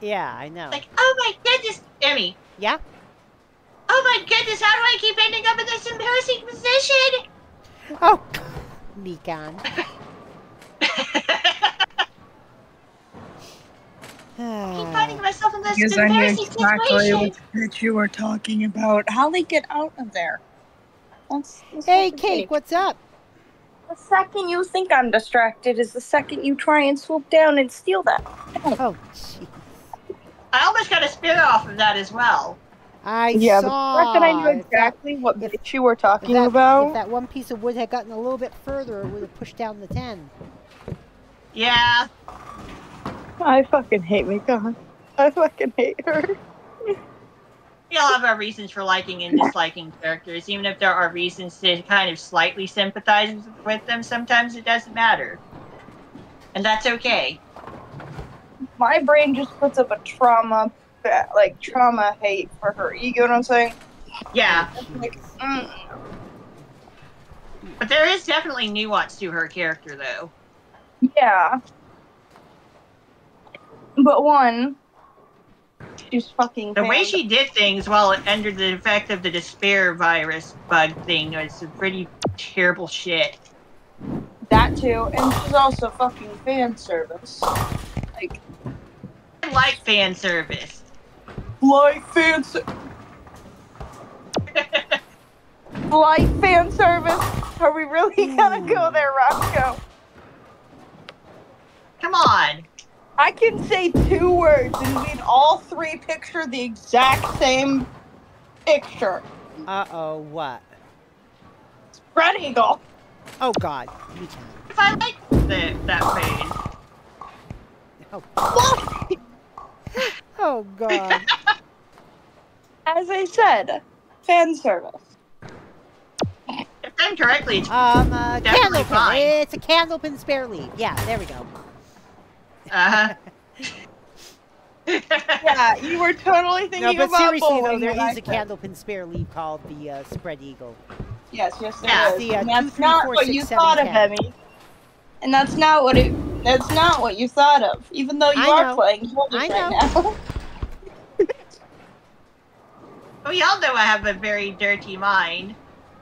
Yeah, I know. like, oh my goodness, Emmy. yeah. Oh my goodness, how do I keep ending up in this embarrassing position? Oh, Mikan. keep finding myself in this Because I knew exactly situation. what you were talking about. Holly, get out of there. That's, that's hey, not the Cake, what's up? The second you think I'm distracted is the second you try and swoop down and steal that. Oh, jeez. I almost got a spear off of that as well. I yeah, but saw. the fact that I knew if that- exactly what if- bitch you were if talking that, about. If that one piece of wood had gotten a little bit further, it would have pushed down the 10. Yeah, I fucking hate Mika. I fucking hate her. We all have our reasons for liking and disliking characters, even if there are reasons to kind of slightly sympathize with them. Sometimes it doesn't matter, and that's okay. My brain just puts up a trauma, like trauma hate for her. You get what I'm saying? Yeah, Like, mm, but there is definitely nuance to her character, though. yeah. But one, she's fucking. The way she did things while under the effect of the despair virus bug thing was some pretty terrible shit. That too, and she's also fucking fan service. Like, I like fan service. like fan ser- like fan service. Are we really gonna go hmm. there, Roscoe? Come on. I can say two words and we'd all three picture the exact same picture. Uh oh, what? Spread eagle. Oh god. Me too. If I like the, that page. Oh, What? oh god. As I said, fan service. If done correctly, it's Um, uh, Definitely candlepin. fine. It's a candlepin spare leaf. Yeah, there we go. Uh Yeah, you were totally thinking No, but about seriously though, bowling there when I a candlepin spare leaf called the uh, spread eagle. Yes, yes, there Yeah, is. the, uh, and two, that's three, not four, what six, you seven, thought of. Emmy. And that's not what it. That's not what you thought of, even though you I are know. playing Holy I right now. we all know I have a very dirty mind.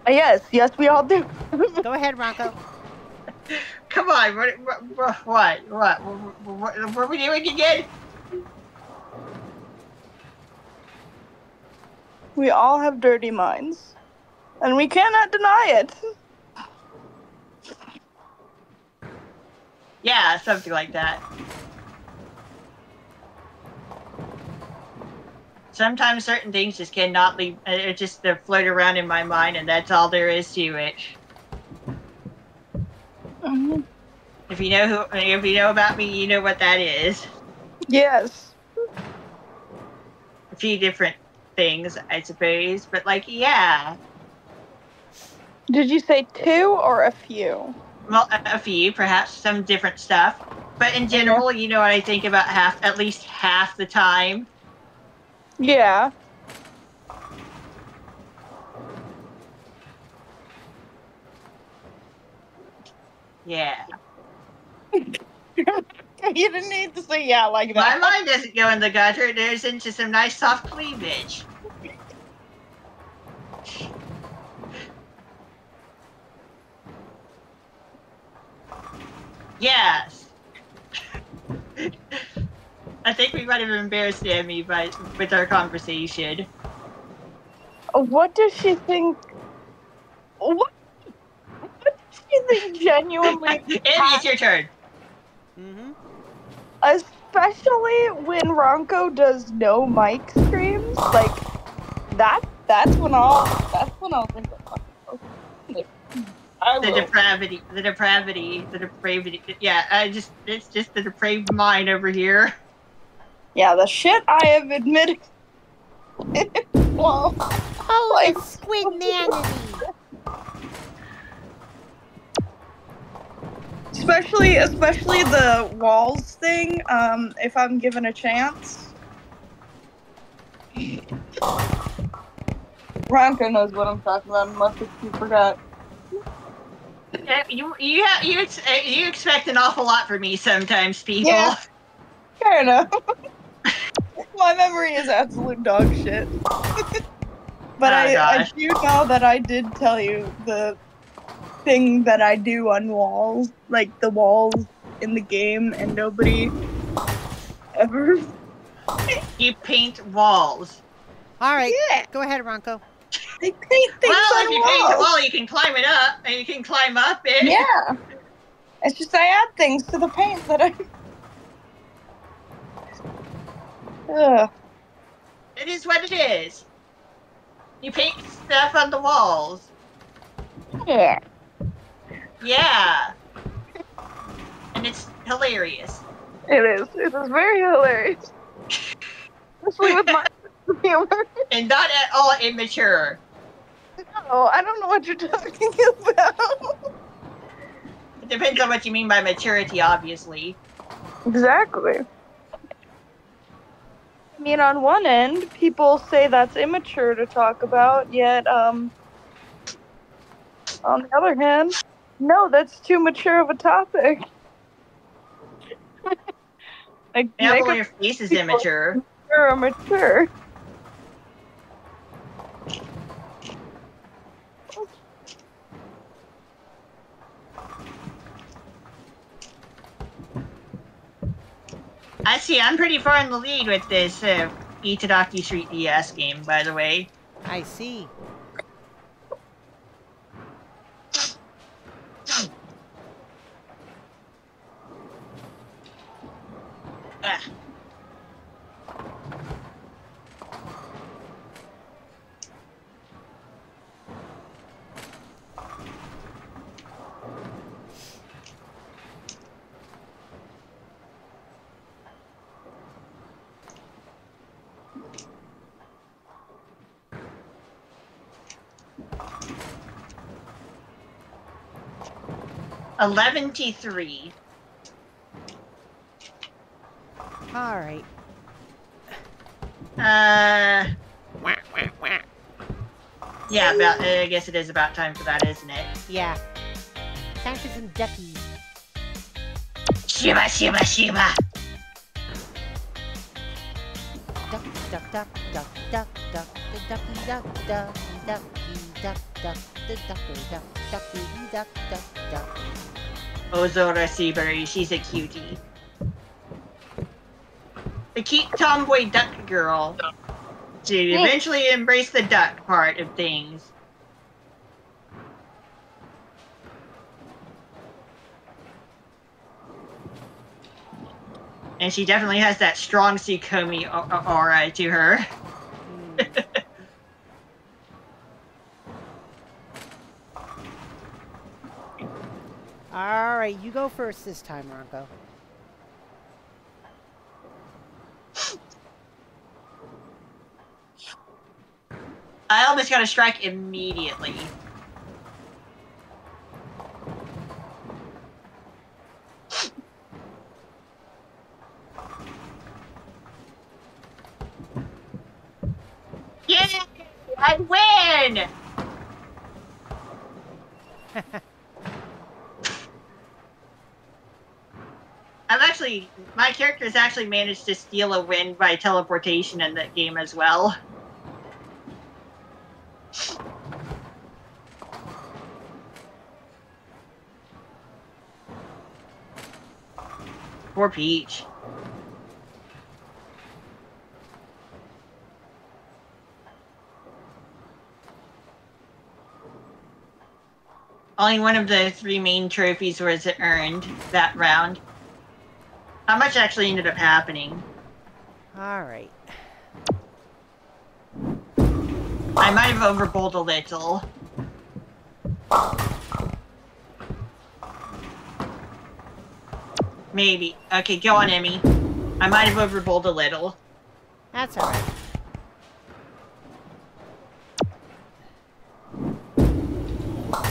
yes, yes, we all do. Go ahead, Ranko. Come on, what, what, what, what, what, what are we doing again? we all have dirty minds, and we cannot deny it. Yeah, something like that. Sometimes certain things just cannot leave. uh, It just they float around in my mind, and that's all there is to it. If you know who, if you know about me, you know what that is. Yes. A few different things, I suppose, but like, yeah, Did you say two or a few? well, a, a few, perhaps some different stuff. But in general, you know what I think about half, at least half the time. Yeah. Yeah, you didn't need to say yeah like that. my mind doesn't go in the gutter; it goes into some nice soft cleavage. Yes. I think we might have embarrassed Emmy by with our conversation. What does she think? What? What does she think genuinely? Emmy, it's your turn. Mm-hmm. Especially when Ranko does no mic screams, like that. That's when I'll. That's when I'll think of. Like, The depravity, the depravity, the depravity. Yeah, I just, it's just the depraved mind over here. Yeah, the shit I have admitted. well, Oh, Like- the squidmanity. Especially especially the walls thing. Um, if I'm given a chance. Ranko knows what I'm talking about, unless if you forgot. Yeah, You, you, ha- you, ex- uh, you expect an awful lot from me sometimes, people. Yeah. Fair enough. My memory is absolute dog shit. but Oh, I, I do know that I did tell you the thing that I do on walls, like the walls in the game, and nobody ever. You paint walls. All right, Yeah, go ahead, Ranko. they paint things well, on if you paint a walls. wall, you can climb it up, and you can climb up it. Yeah. It's just I add things to the paint that I. Ugh. It is what it is. You paint stuff on the walls. Yeah. Yeah. And it's hilarious. It is. It is very hilarious. Especially with my humor. And not at all immature. No, I don't know what you're talking about. It depends on what you mean by maturity, obviously. Exactly. I mean, on one end, people say that's immature to talk about, yet, um, on the other hand, no, that's too mature of a topic. like, Yeah, make but when a your face is immature. mature or mature. I see, I'm pretty far in the lead with this uh, Itadaki Street DS game, by the way. I see. Ah. Eleven T three. All right. Uh. Yeah, about. Uh, I guess it is about time for that, isn't it? Yeah. Time for some duckies. Shiba, shiba, shiba. Duck, duck, duck, duck, duck, duck, the ducky, duck, duck, ducky, duck, duck, the ducker, duck, ducky, duck, duck, duck. Ozora Subaru, she's a cutie. The cute tomboy duck girl. To eventually embrace the duck part of things. And she definitely has that strong Sukomi aura to her. All right, you go first this time, Ranko. I almost got a strike immediately. Yeah, I win! I've actually, my character has actually managed to steal a win by teleportation in that game as well. Poor Peach. Only one of the three main trophies was earned that round. How much actually ended up happening? All right. I might have overbowled a little. Maybe. Okay, go on, Emmy. I might have overbowled a little. That's all right.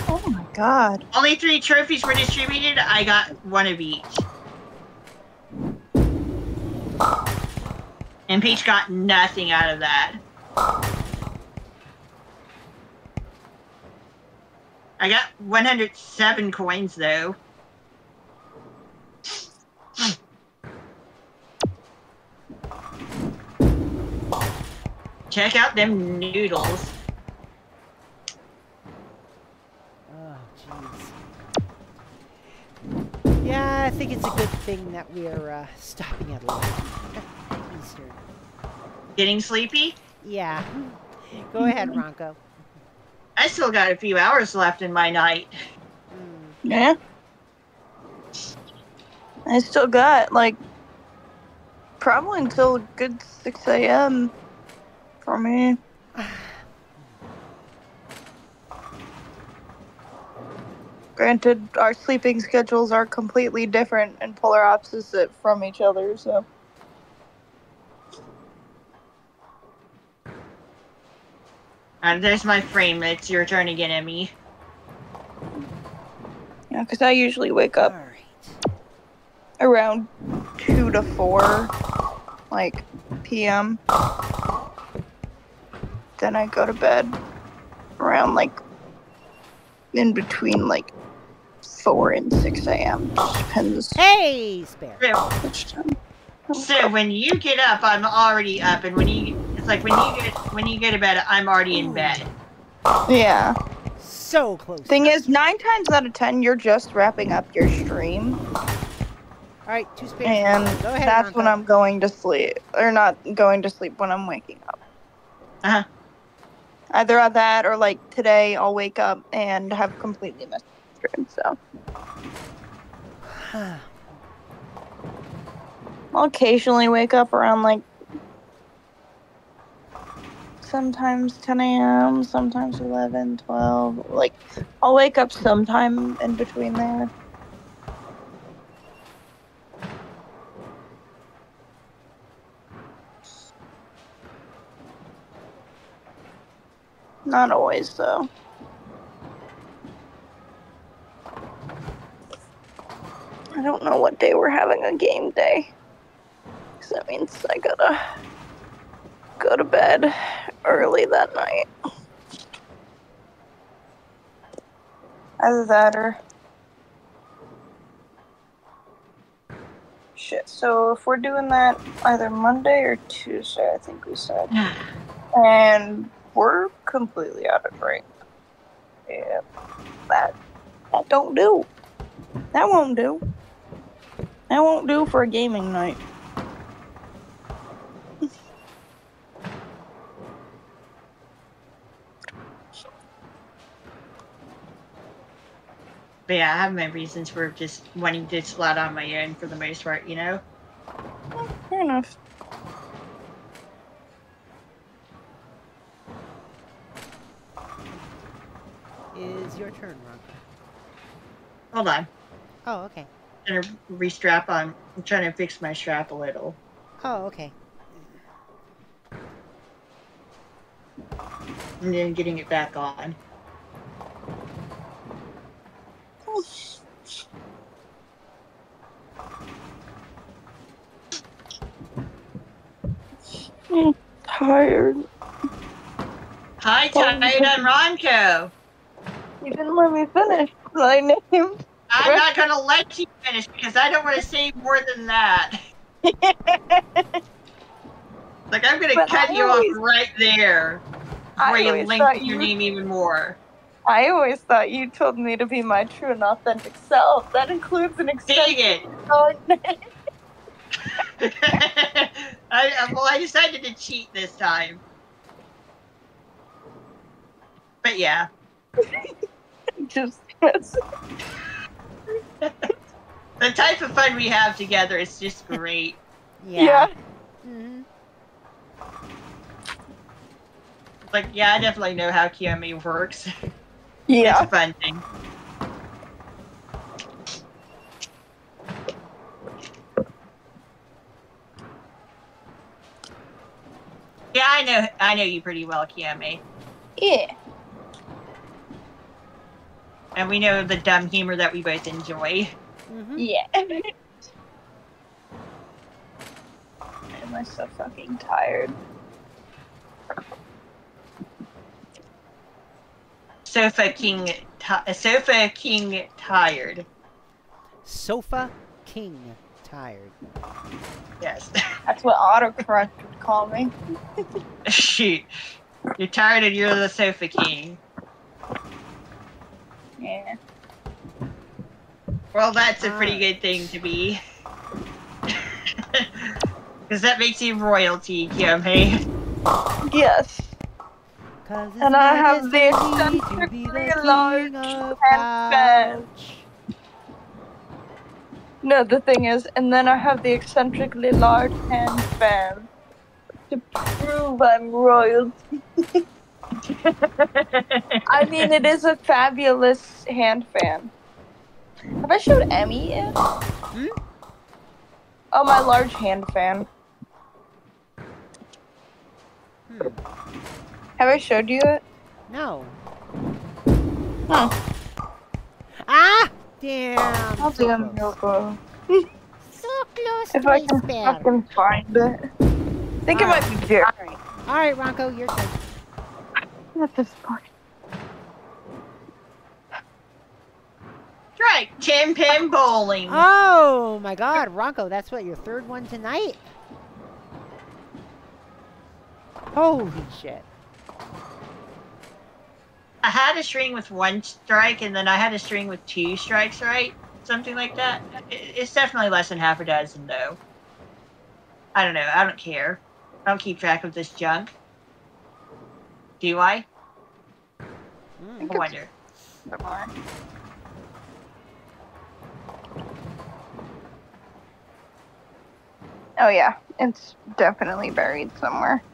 Oh my god. Only three trophies were distributed. I got one of each. And Peach got nothing out of that. I got 107 coins though. Check out them noodles. Oh, jeez. Yeah, I think it's a good thing that we're uh, stopping at 11 Eastern. Getting sleepy? Yeah. Go ahead, Ranko. I still got a few hours left in my night. Yeah. I still got like probably until good six a.m. for me. Granted, our sleeping schedules are completely different and polar opposite from each other, so. And there's my frame. It's your turn again, Emmy. Yeah, because I usually wake up Alright. around 2 to 4, like, p.m. Then I go to bed around, like, in between, like, 4 and 6 a.m. Depends Hey, spare. Which time. so when you get up, I'm already up, and when you it's like when you get when you get to bed, I'm already in bed. Yeah. So close. Thing is, 9 times out of 10, you're just wrapping up your stream. Alright, two spaces. And Go ahead, that's when I'm going to sleep. Or not going to sleep, when I'm waking up. Uh-huh. Either on that or like today, I'll wake up and have completely missed the stream. So I'll occasionally wake up around like sometimes 10 a.m., sometimes 11, 12. Like I'll wake up sometime in between there. Not always, though. I don't know what day we're having a game day. 'Cause that means I gotta go to bed early that night. Either that or. Shit, so if we're doing that either Monday or Tuesday, I think we said. And we're completely out of drink. Yeah, that that don't do. That won't do. That won't do for a gaming night. But yeah, I have my reasons for just wanting to slot on my own for the most part, you know? Fair enough. Is your turn, Ranko. Hold on. Oh, okay. I'm gonna restrap on. I'm trying to fix my strap a little. Oh, okay. And then getting it back on. I'm tired. Hi, Titan Ranko. You didn't let me finish my name. I'm not gonna let you finish because I don't want to say more than that. Like I'm gonna cut I you always- off right there before you link your you- name even more. I always thought you told me to be my true and authentic self. That includes an Dang extension. it! I, I- well, I decided to cheat this time. But yeah, Just yes. the type of fun we have together is just great. Yeah. hmm Like, yeah, I definitely know how Kiyomi works. It's Yeah. a fun thing. Yeah, I know. I know you pretty well, Kiyomi, Yeah. and we know the dumb humor that we both enjoy. hmm Yeah. Am I so fucking tired? Sofa King, ti- uh, Sofa King, tired. Sofa King tired. Yes. That's what autocorrect would call me. Shoot, you're tired and you're the Sofa King. Yeah. Well, that's a pretty ah. good thing to be. Because that makes you royalty, Kiyomi. Yes. 'Cause it's And I have the destiny to eccentric be the very large king of handbag. No, the thing is, and then I have the eccentrically large hand fan to prove I'm royalty. I mean, it is a fabulous hand fan. Have I showed Emmy yet? Hmm? Oh, my large hand fan. Hmm. Have I showed you it? No. Huh. Ah! Damn. I'll so do them close. real. So close If I can spare. fucking find it. I think it Alright. might be Jerry All right, Ranko, your turn. at this point. Right, ten pin bowling. Oh my God, Ranko, that's what your third one tonight. Holy shit! I had a string with one strike, and then I had a string with two strikes, right? Something like that. It's definitely less than half a dozen, though. I don't know. I don't care. I don't keep track of this junk. Do I? Mm. I wonder. Oh yeah, it's definitely buried somewhere.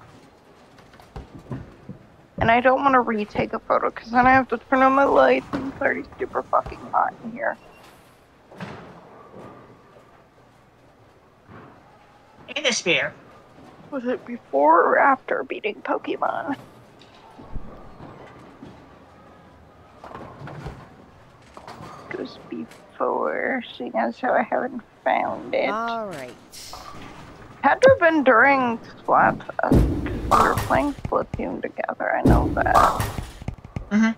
And I don't want to retake a photo because then I have to turn on my lights and it's already super fucking hot in here. In the spear. Was it before or after beating Pokemon? Goes before, seeing as how I haven't found it. All right. Had to have been during Splat Fest because we were playing Splatoon together. I know that. Mhm.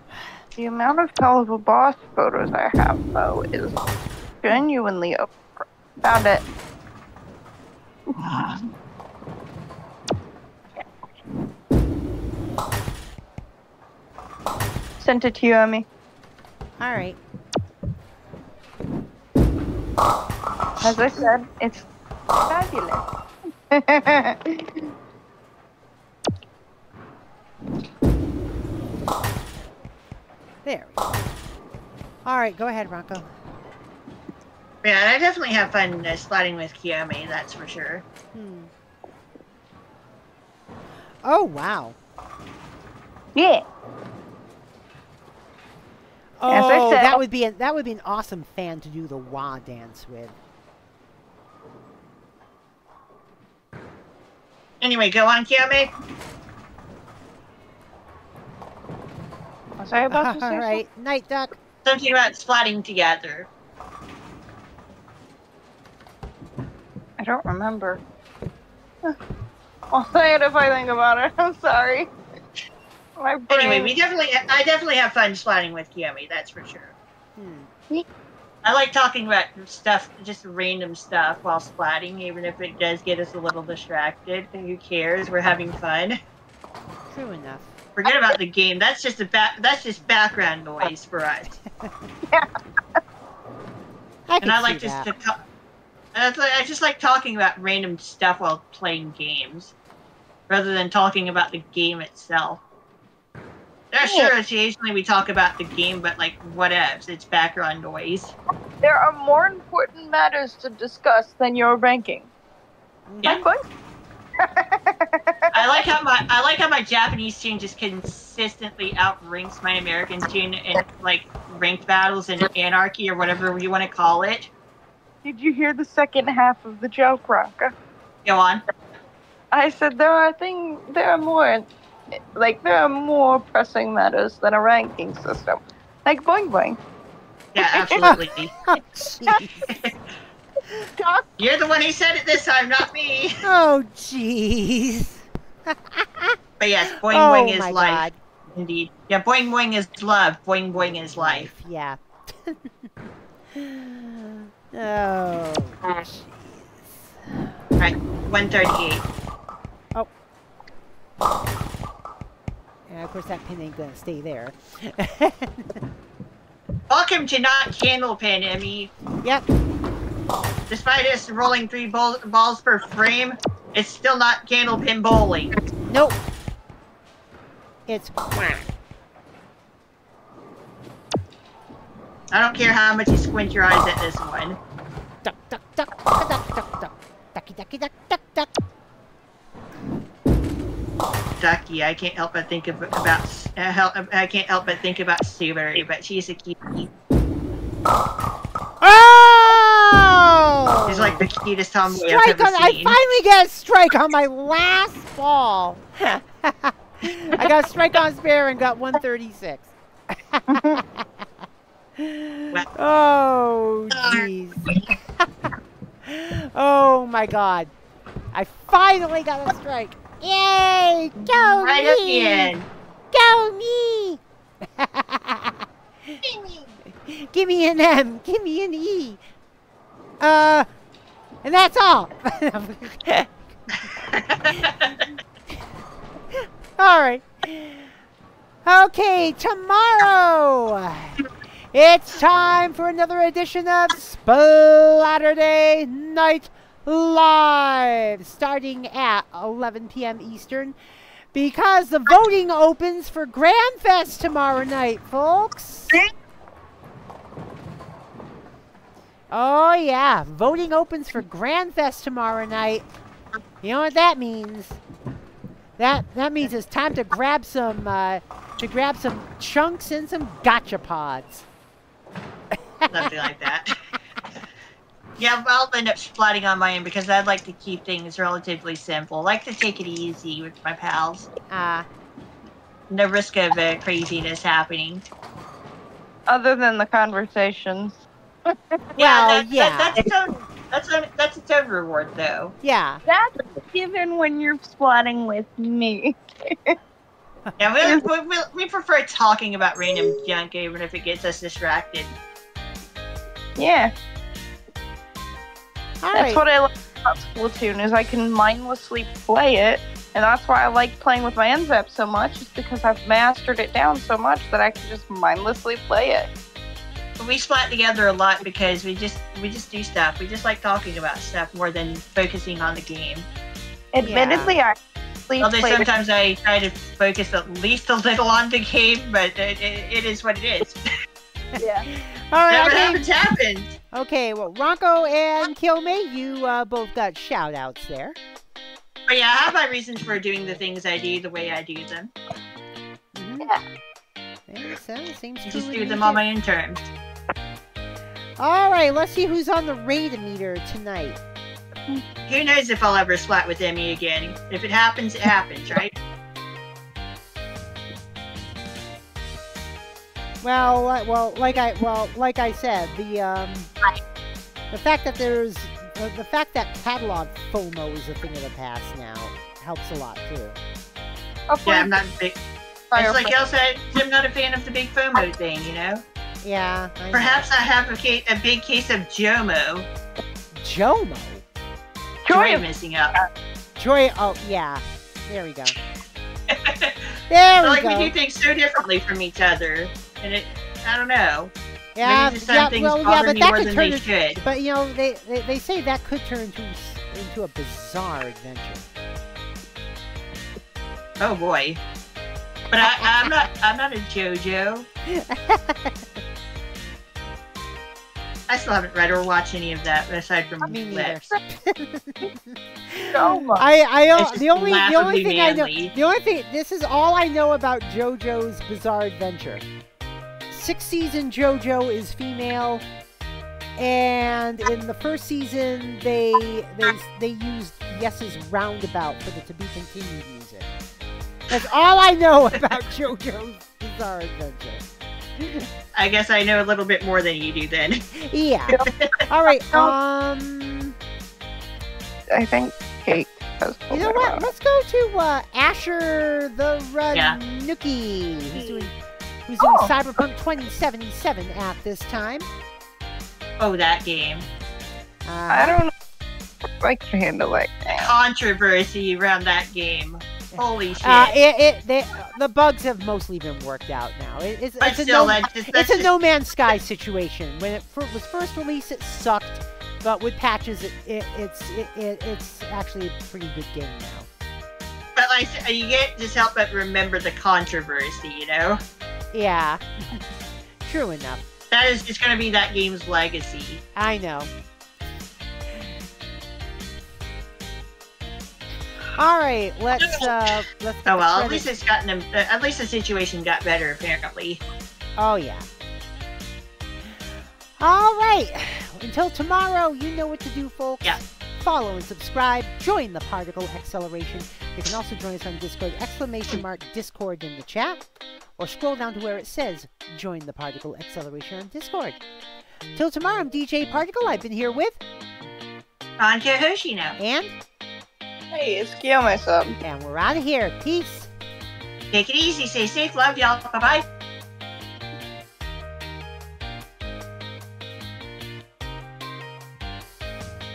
The amount of Caliber Boss photos I have, though, is genuinely over. Found it. Sent it to you, Emmy. All right. As I said, it's fabulous. There we go. All right, go ahead, Ranko. Yeah, I definitely have fun uh, splatting with Kiyomi, that's for sure. Hmm. Oh wow. yeah. Oh, said- that would be a, that would be an awesome fan to do the wah dance with. Anyway, go on, Kiyomi. Was I about to say All right, night duck. Something about splatting together. I don't remember. I'll say it if I think about it. I'm sorry. My brain. Anyway, we definitely, I definitely have fun splatting with Kiyomi, that's for sure. Hmm. I like talking about stuff, just random stuff while splatting, even if it does get us a little distracted. Who cares? We're having fun. True enough. Forget about the game. That's just a back. That's just background noise for us. yeah. I can and I like just that. to. ta- That's like, I just like talking about random stuff while playing games, rather than talking about the game itself. Yeah, sure. Occasionally we talk about the game, but like whatevs. It's background noise. There are more important matters to discuss than your ranking. Yeah. What? I like how my I like how my Japanese team just consistently outranks my American team in like ranked battles and anarchy or whatever you want to call it. Did you hear the second half of the joke, Raka? Go on. I said there are things, there are more, like there are more pressing matters than a ranking system, like boing boing. Yeah, absolutely. Oh, Talk You're the one who said it this time, not me. oh, jeez. But yes, boing oh boing is my life, God. indeed. Yeah, boing boing is love. Boing boing is life. Yeah. oh, jeez. Right, one thirty-eight. Oh. And of course, that pin ain't gonna stay there. Welcome to not Candlepin, Emmy. yep. Despite us rolling three ball- balls per frame, it's still not Candlepin bowling. Nope. It's quack. I don't care how much you squint your eyes at this one. Duck, duck, duck, duck, duck, duck, duck. Ducky, ducky, duck, duck, duck. Ducky, I can't help but think of, about uh, help, I can't help but think about Subaru, but she's a cutie. The cutest tomboy Strike I've ever on! I finally get a strike on my last ball. I got a strike on spare and got 136. oh, jeez. oh my God! I finally got a strike. Yay! Go right at the me! end. Go me! Give me an M. Give me an E. Uh, and that's all. all right. Okay, tomorrow it's time for another edition of Splatterday Night Live, starting at 11 p.m. Eastern, because the voting opens for Grand Fest tomorrow night, folks. Oh yeah, voting opens for Grand Fest tomorrow night. You know what that means? That that means it's time to grab some uh, to grab some chunks and some gotcha pods. Something like that. Yeah, I'll end up splatting on my end because I'd like to keep things relatively simple. I like to take it easy with my pals. Uh, No risk of uh, craziness happening. Other than the conversations. Well, that, yeah. That, that's, its own, that's, own, that's its own reward, though. yeah. That's given when you're splatting with me. Yeah, we, we, we, we prefer talking about random junk even if it gets us distracted. Yeah, All that's right. what I like about Splatoon is I can mindlessly play it, and that's why I like playing with my NZAP so much. Is because I've mastered it down so much that I can just mindlessly play it. We splat together a lot because we just we just do stuff. We just like talking about stuff more than focusing on the game. Admittedly, I actually Although sometimes I try to focus at least a little on the game, but it, it, it is what it is. yeah. All right. Never Okay. happens, happens. Okay. Well, Ranko and Kilme, you uh, both got shout outs there. But yeah, I have my reasons for doing the things I do the way I do them. Mhm. Yeah. Yeah, so seems I just do them on my own terms. All right. Let's see who's on the rate meter tonight. Who knows if I'll ever splat with Emmy again? If it happens, it happens, right? Well, well, like I well, like I said, the um, the fact that there's the, the fact that catalog FOMO is a thing of the past now helps a lot too. Yeah, I'm not big. Fire It's like Elle said, I'm not a fan of the big FOMO thing, you know? Yeah. I know. Perhaps I have a, ca- a big case of JOMO. Jomo. Joy Joy of missing out. Joy. Oh yeah. There we go. There we like go. we do things so differently from each other. And it, I don't know. yeah. Maybe just yeah. Well, yeah, but me that could turn. Into, but you know, they, they they say that could turn into into a bizarre adventure. Oh boy. But I, I'm not. I'm not a JoJo. I still haven't read or watched any of that aside from Me neither. so much. I I uh, It's just the only the only laughably thing I know the only thing this is all I know about JoJo's Bizarre Adventure. Sixth season JoJo is female, and in the first season they they they used Yes's Roundabout for the to be continued music. That's all I know about JoJo's Bizarre Adventure. I guess I know a little bit more than you do then. Yeah. all right. Um. I think Kate has. You know what? Let's go to uh, Asher the Yeah. Ranuki, who's doing, who's doing Oh. Cyberpunk 2077 at this time. Oh, that game. Uh, I don't know. if I can handle it. Controversy around that game. Holy shit. Uh, it, it, they, the bugs have mostly been worked out now. It, it's, it's, a no, that's just, that's it's a No Man's Sky situation. When it was first released, it sucked, but with patches, it, it, it's it, it, it's actually a pretty good game now. But like, you can't just help but remember the controversy, you know? Yeah, true enough. That is just going to be that game's legacy. I know. All right, let's uh, let's. Oh well, at least it's gotten. A, at least the situation got better, apparently. Oh yeah. All right. Until tomorrow, you know what to do, folks. Yeah. Follow and subscribe. Join the Particle Acceleration. You can also join us on Discord, exclamation mark Discord in the chat, or scroll down to where it says Join the Particle Acceleration on Discord. Till tomorrow, I'm DJ Particle. I've been here with, Ranko Hoshino. and, Hey, it's Kiyome sub. and we're out of here. Peace. Take it easy. Stay safe. Love y'all. Bye bye.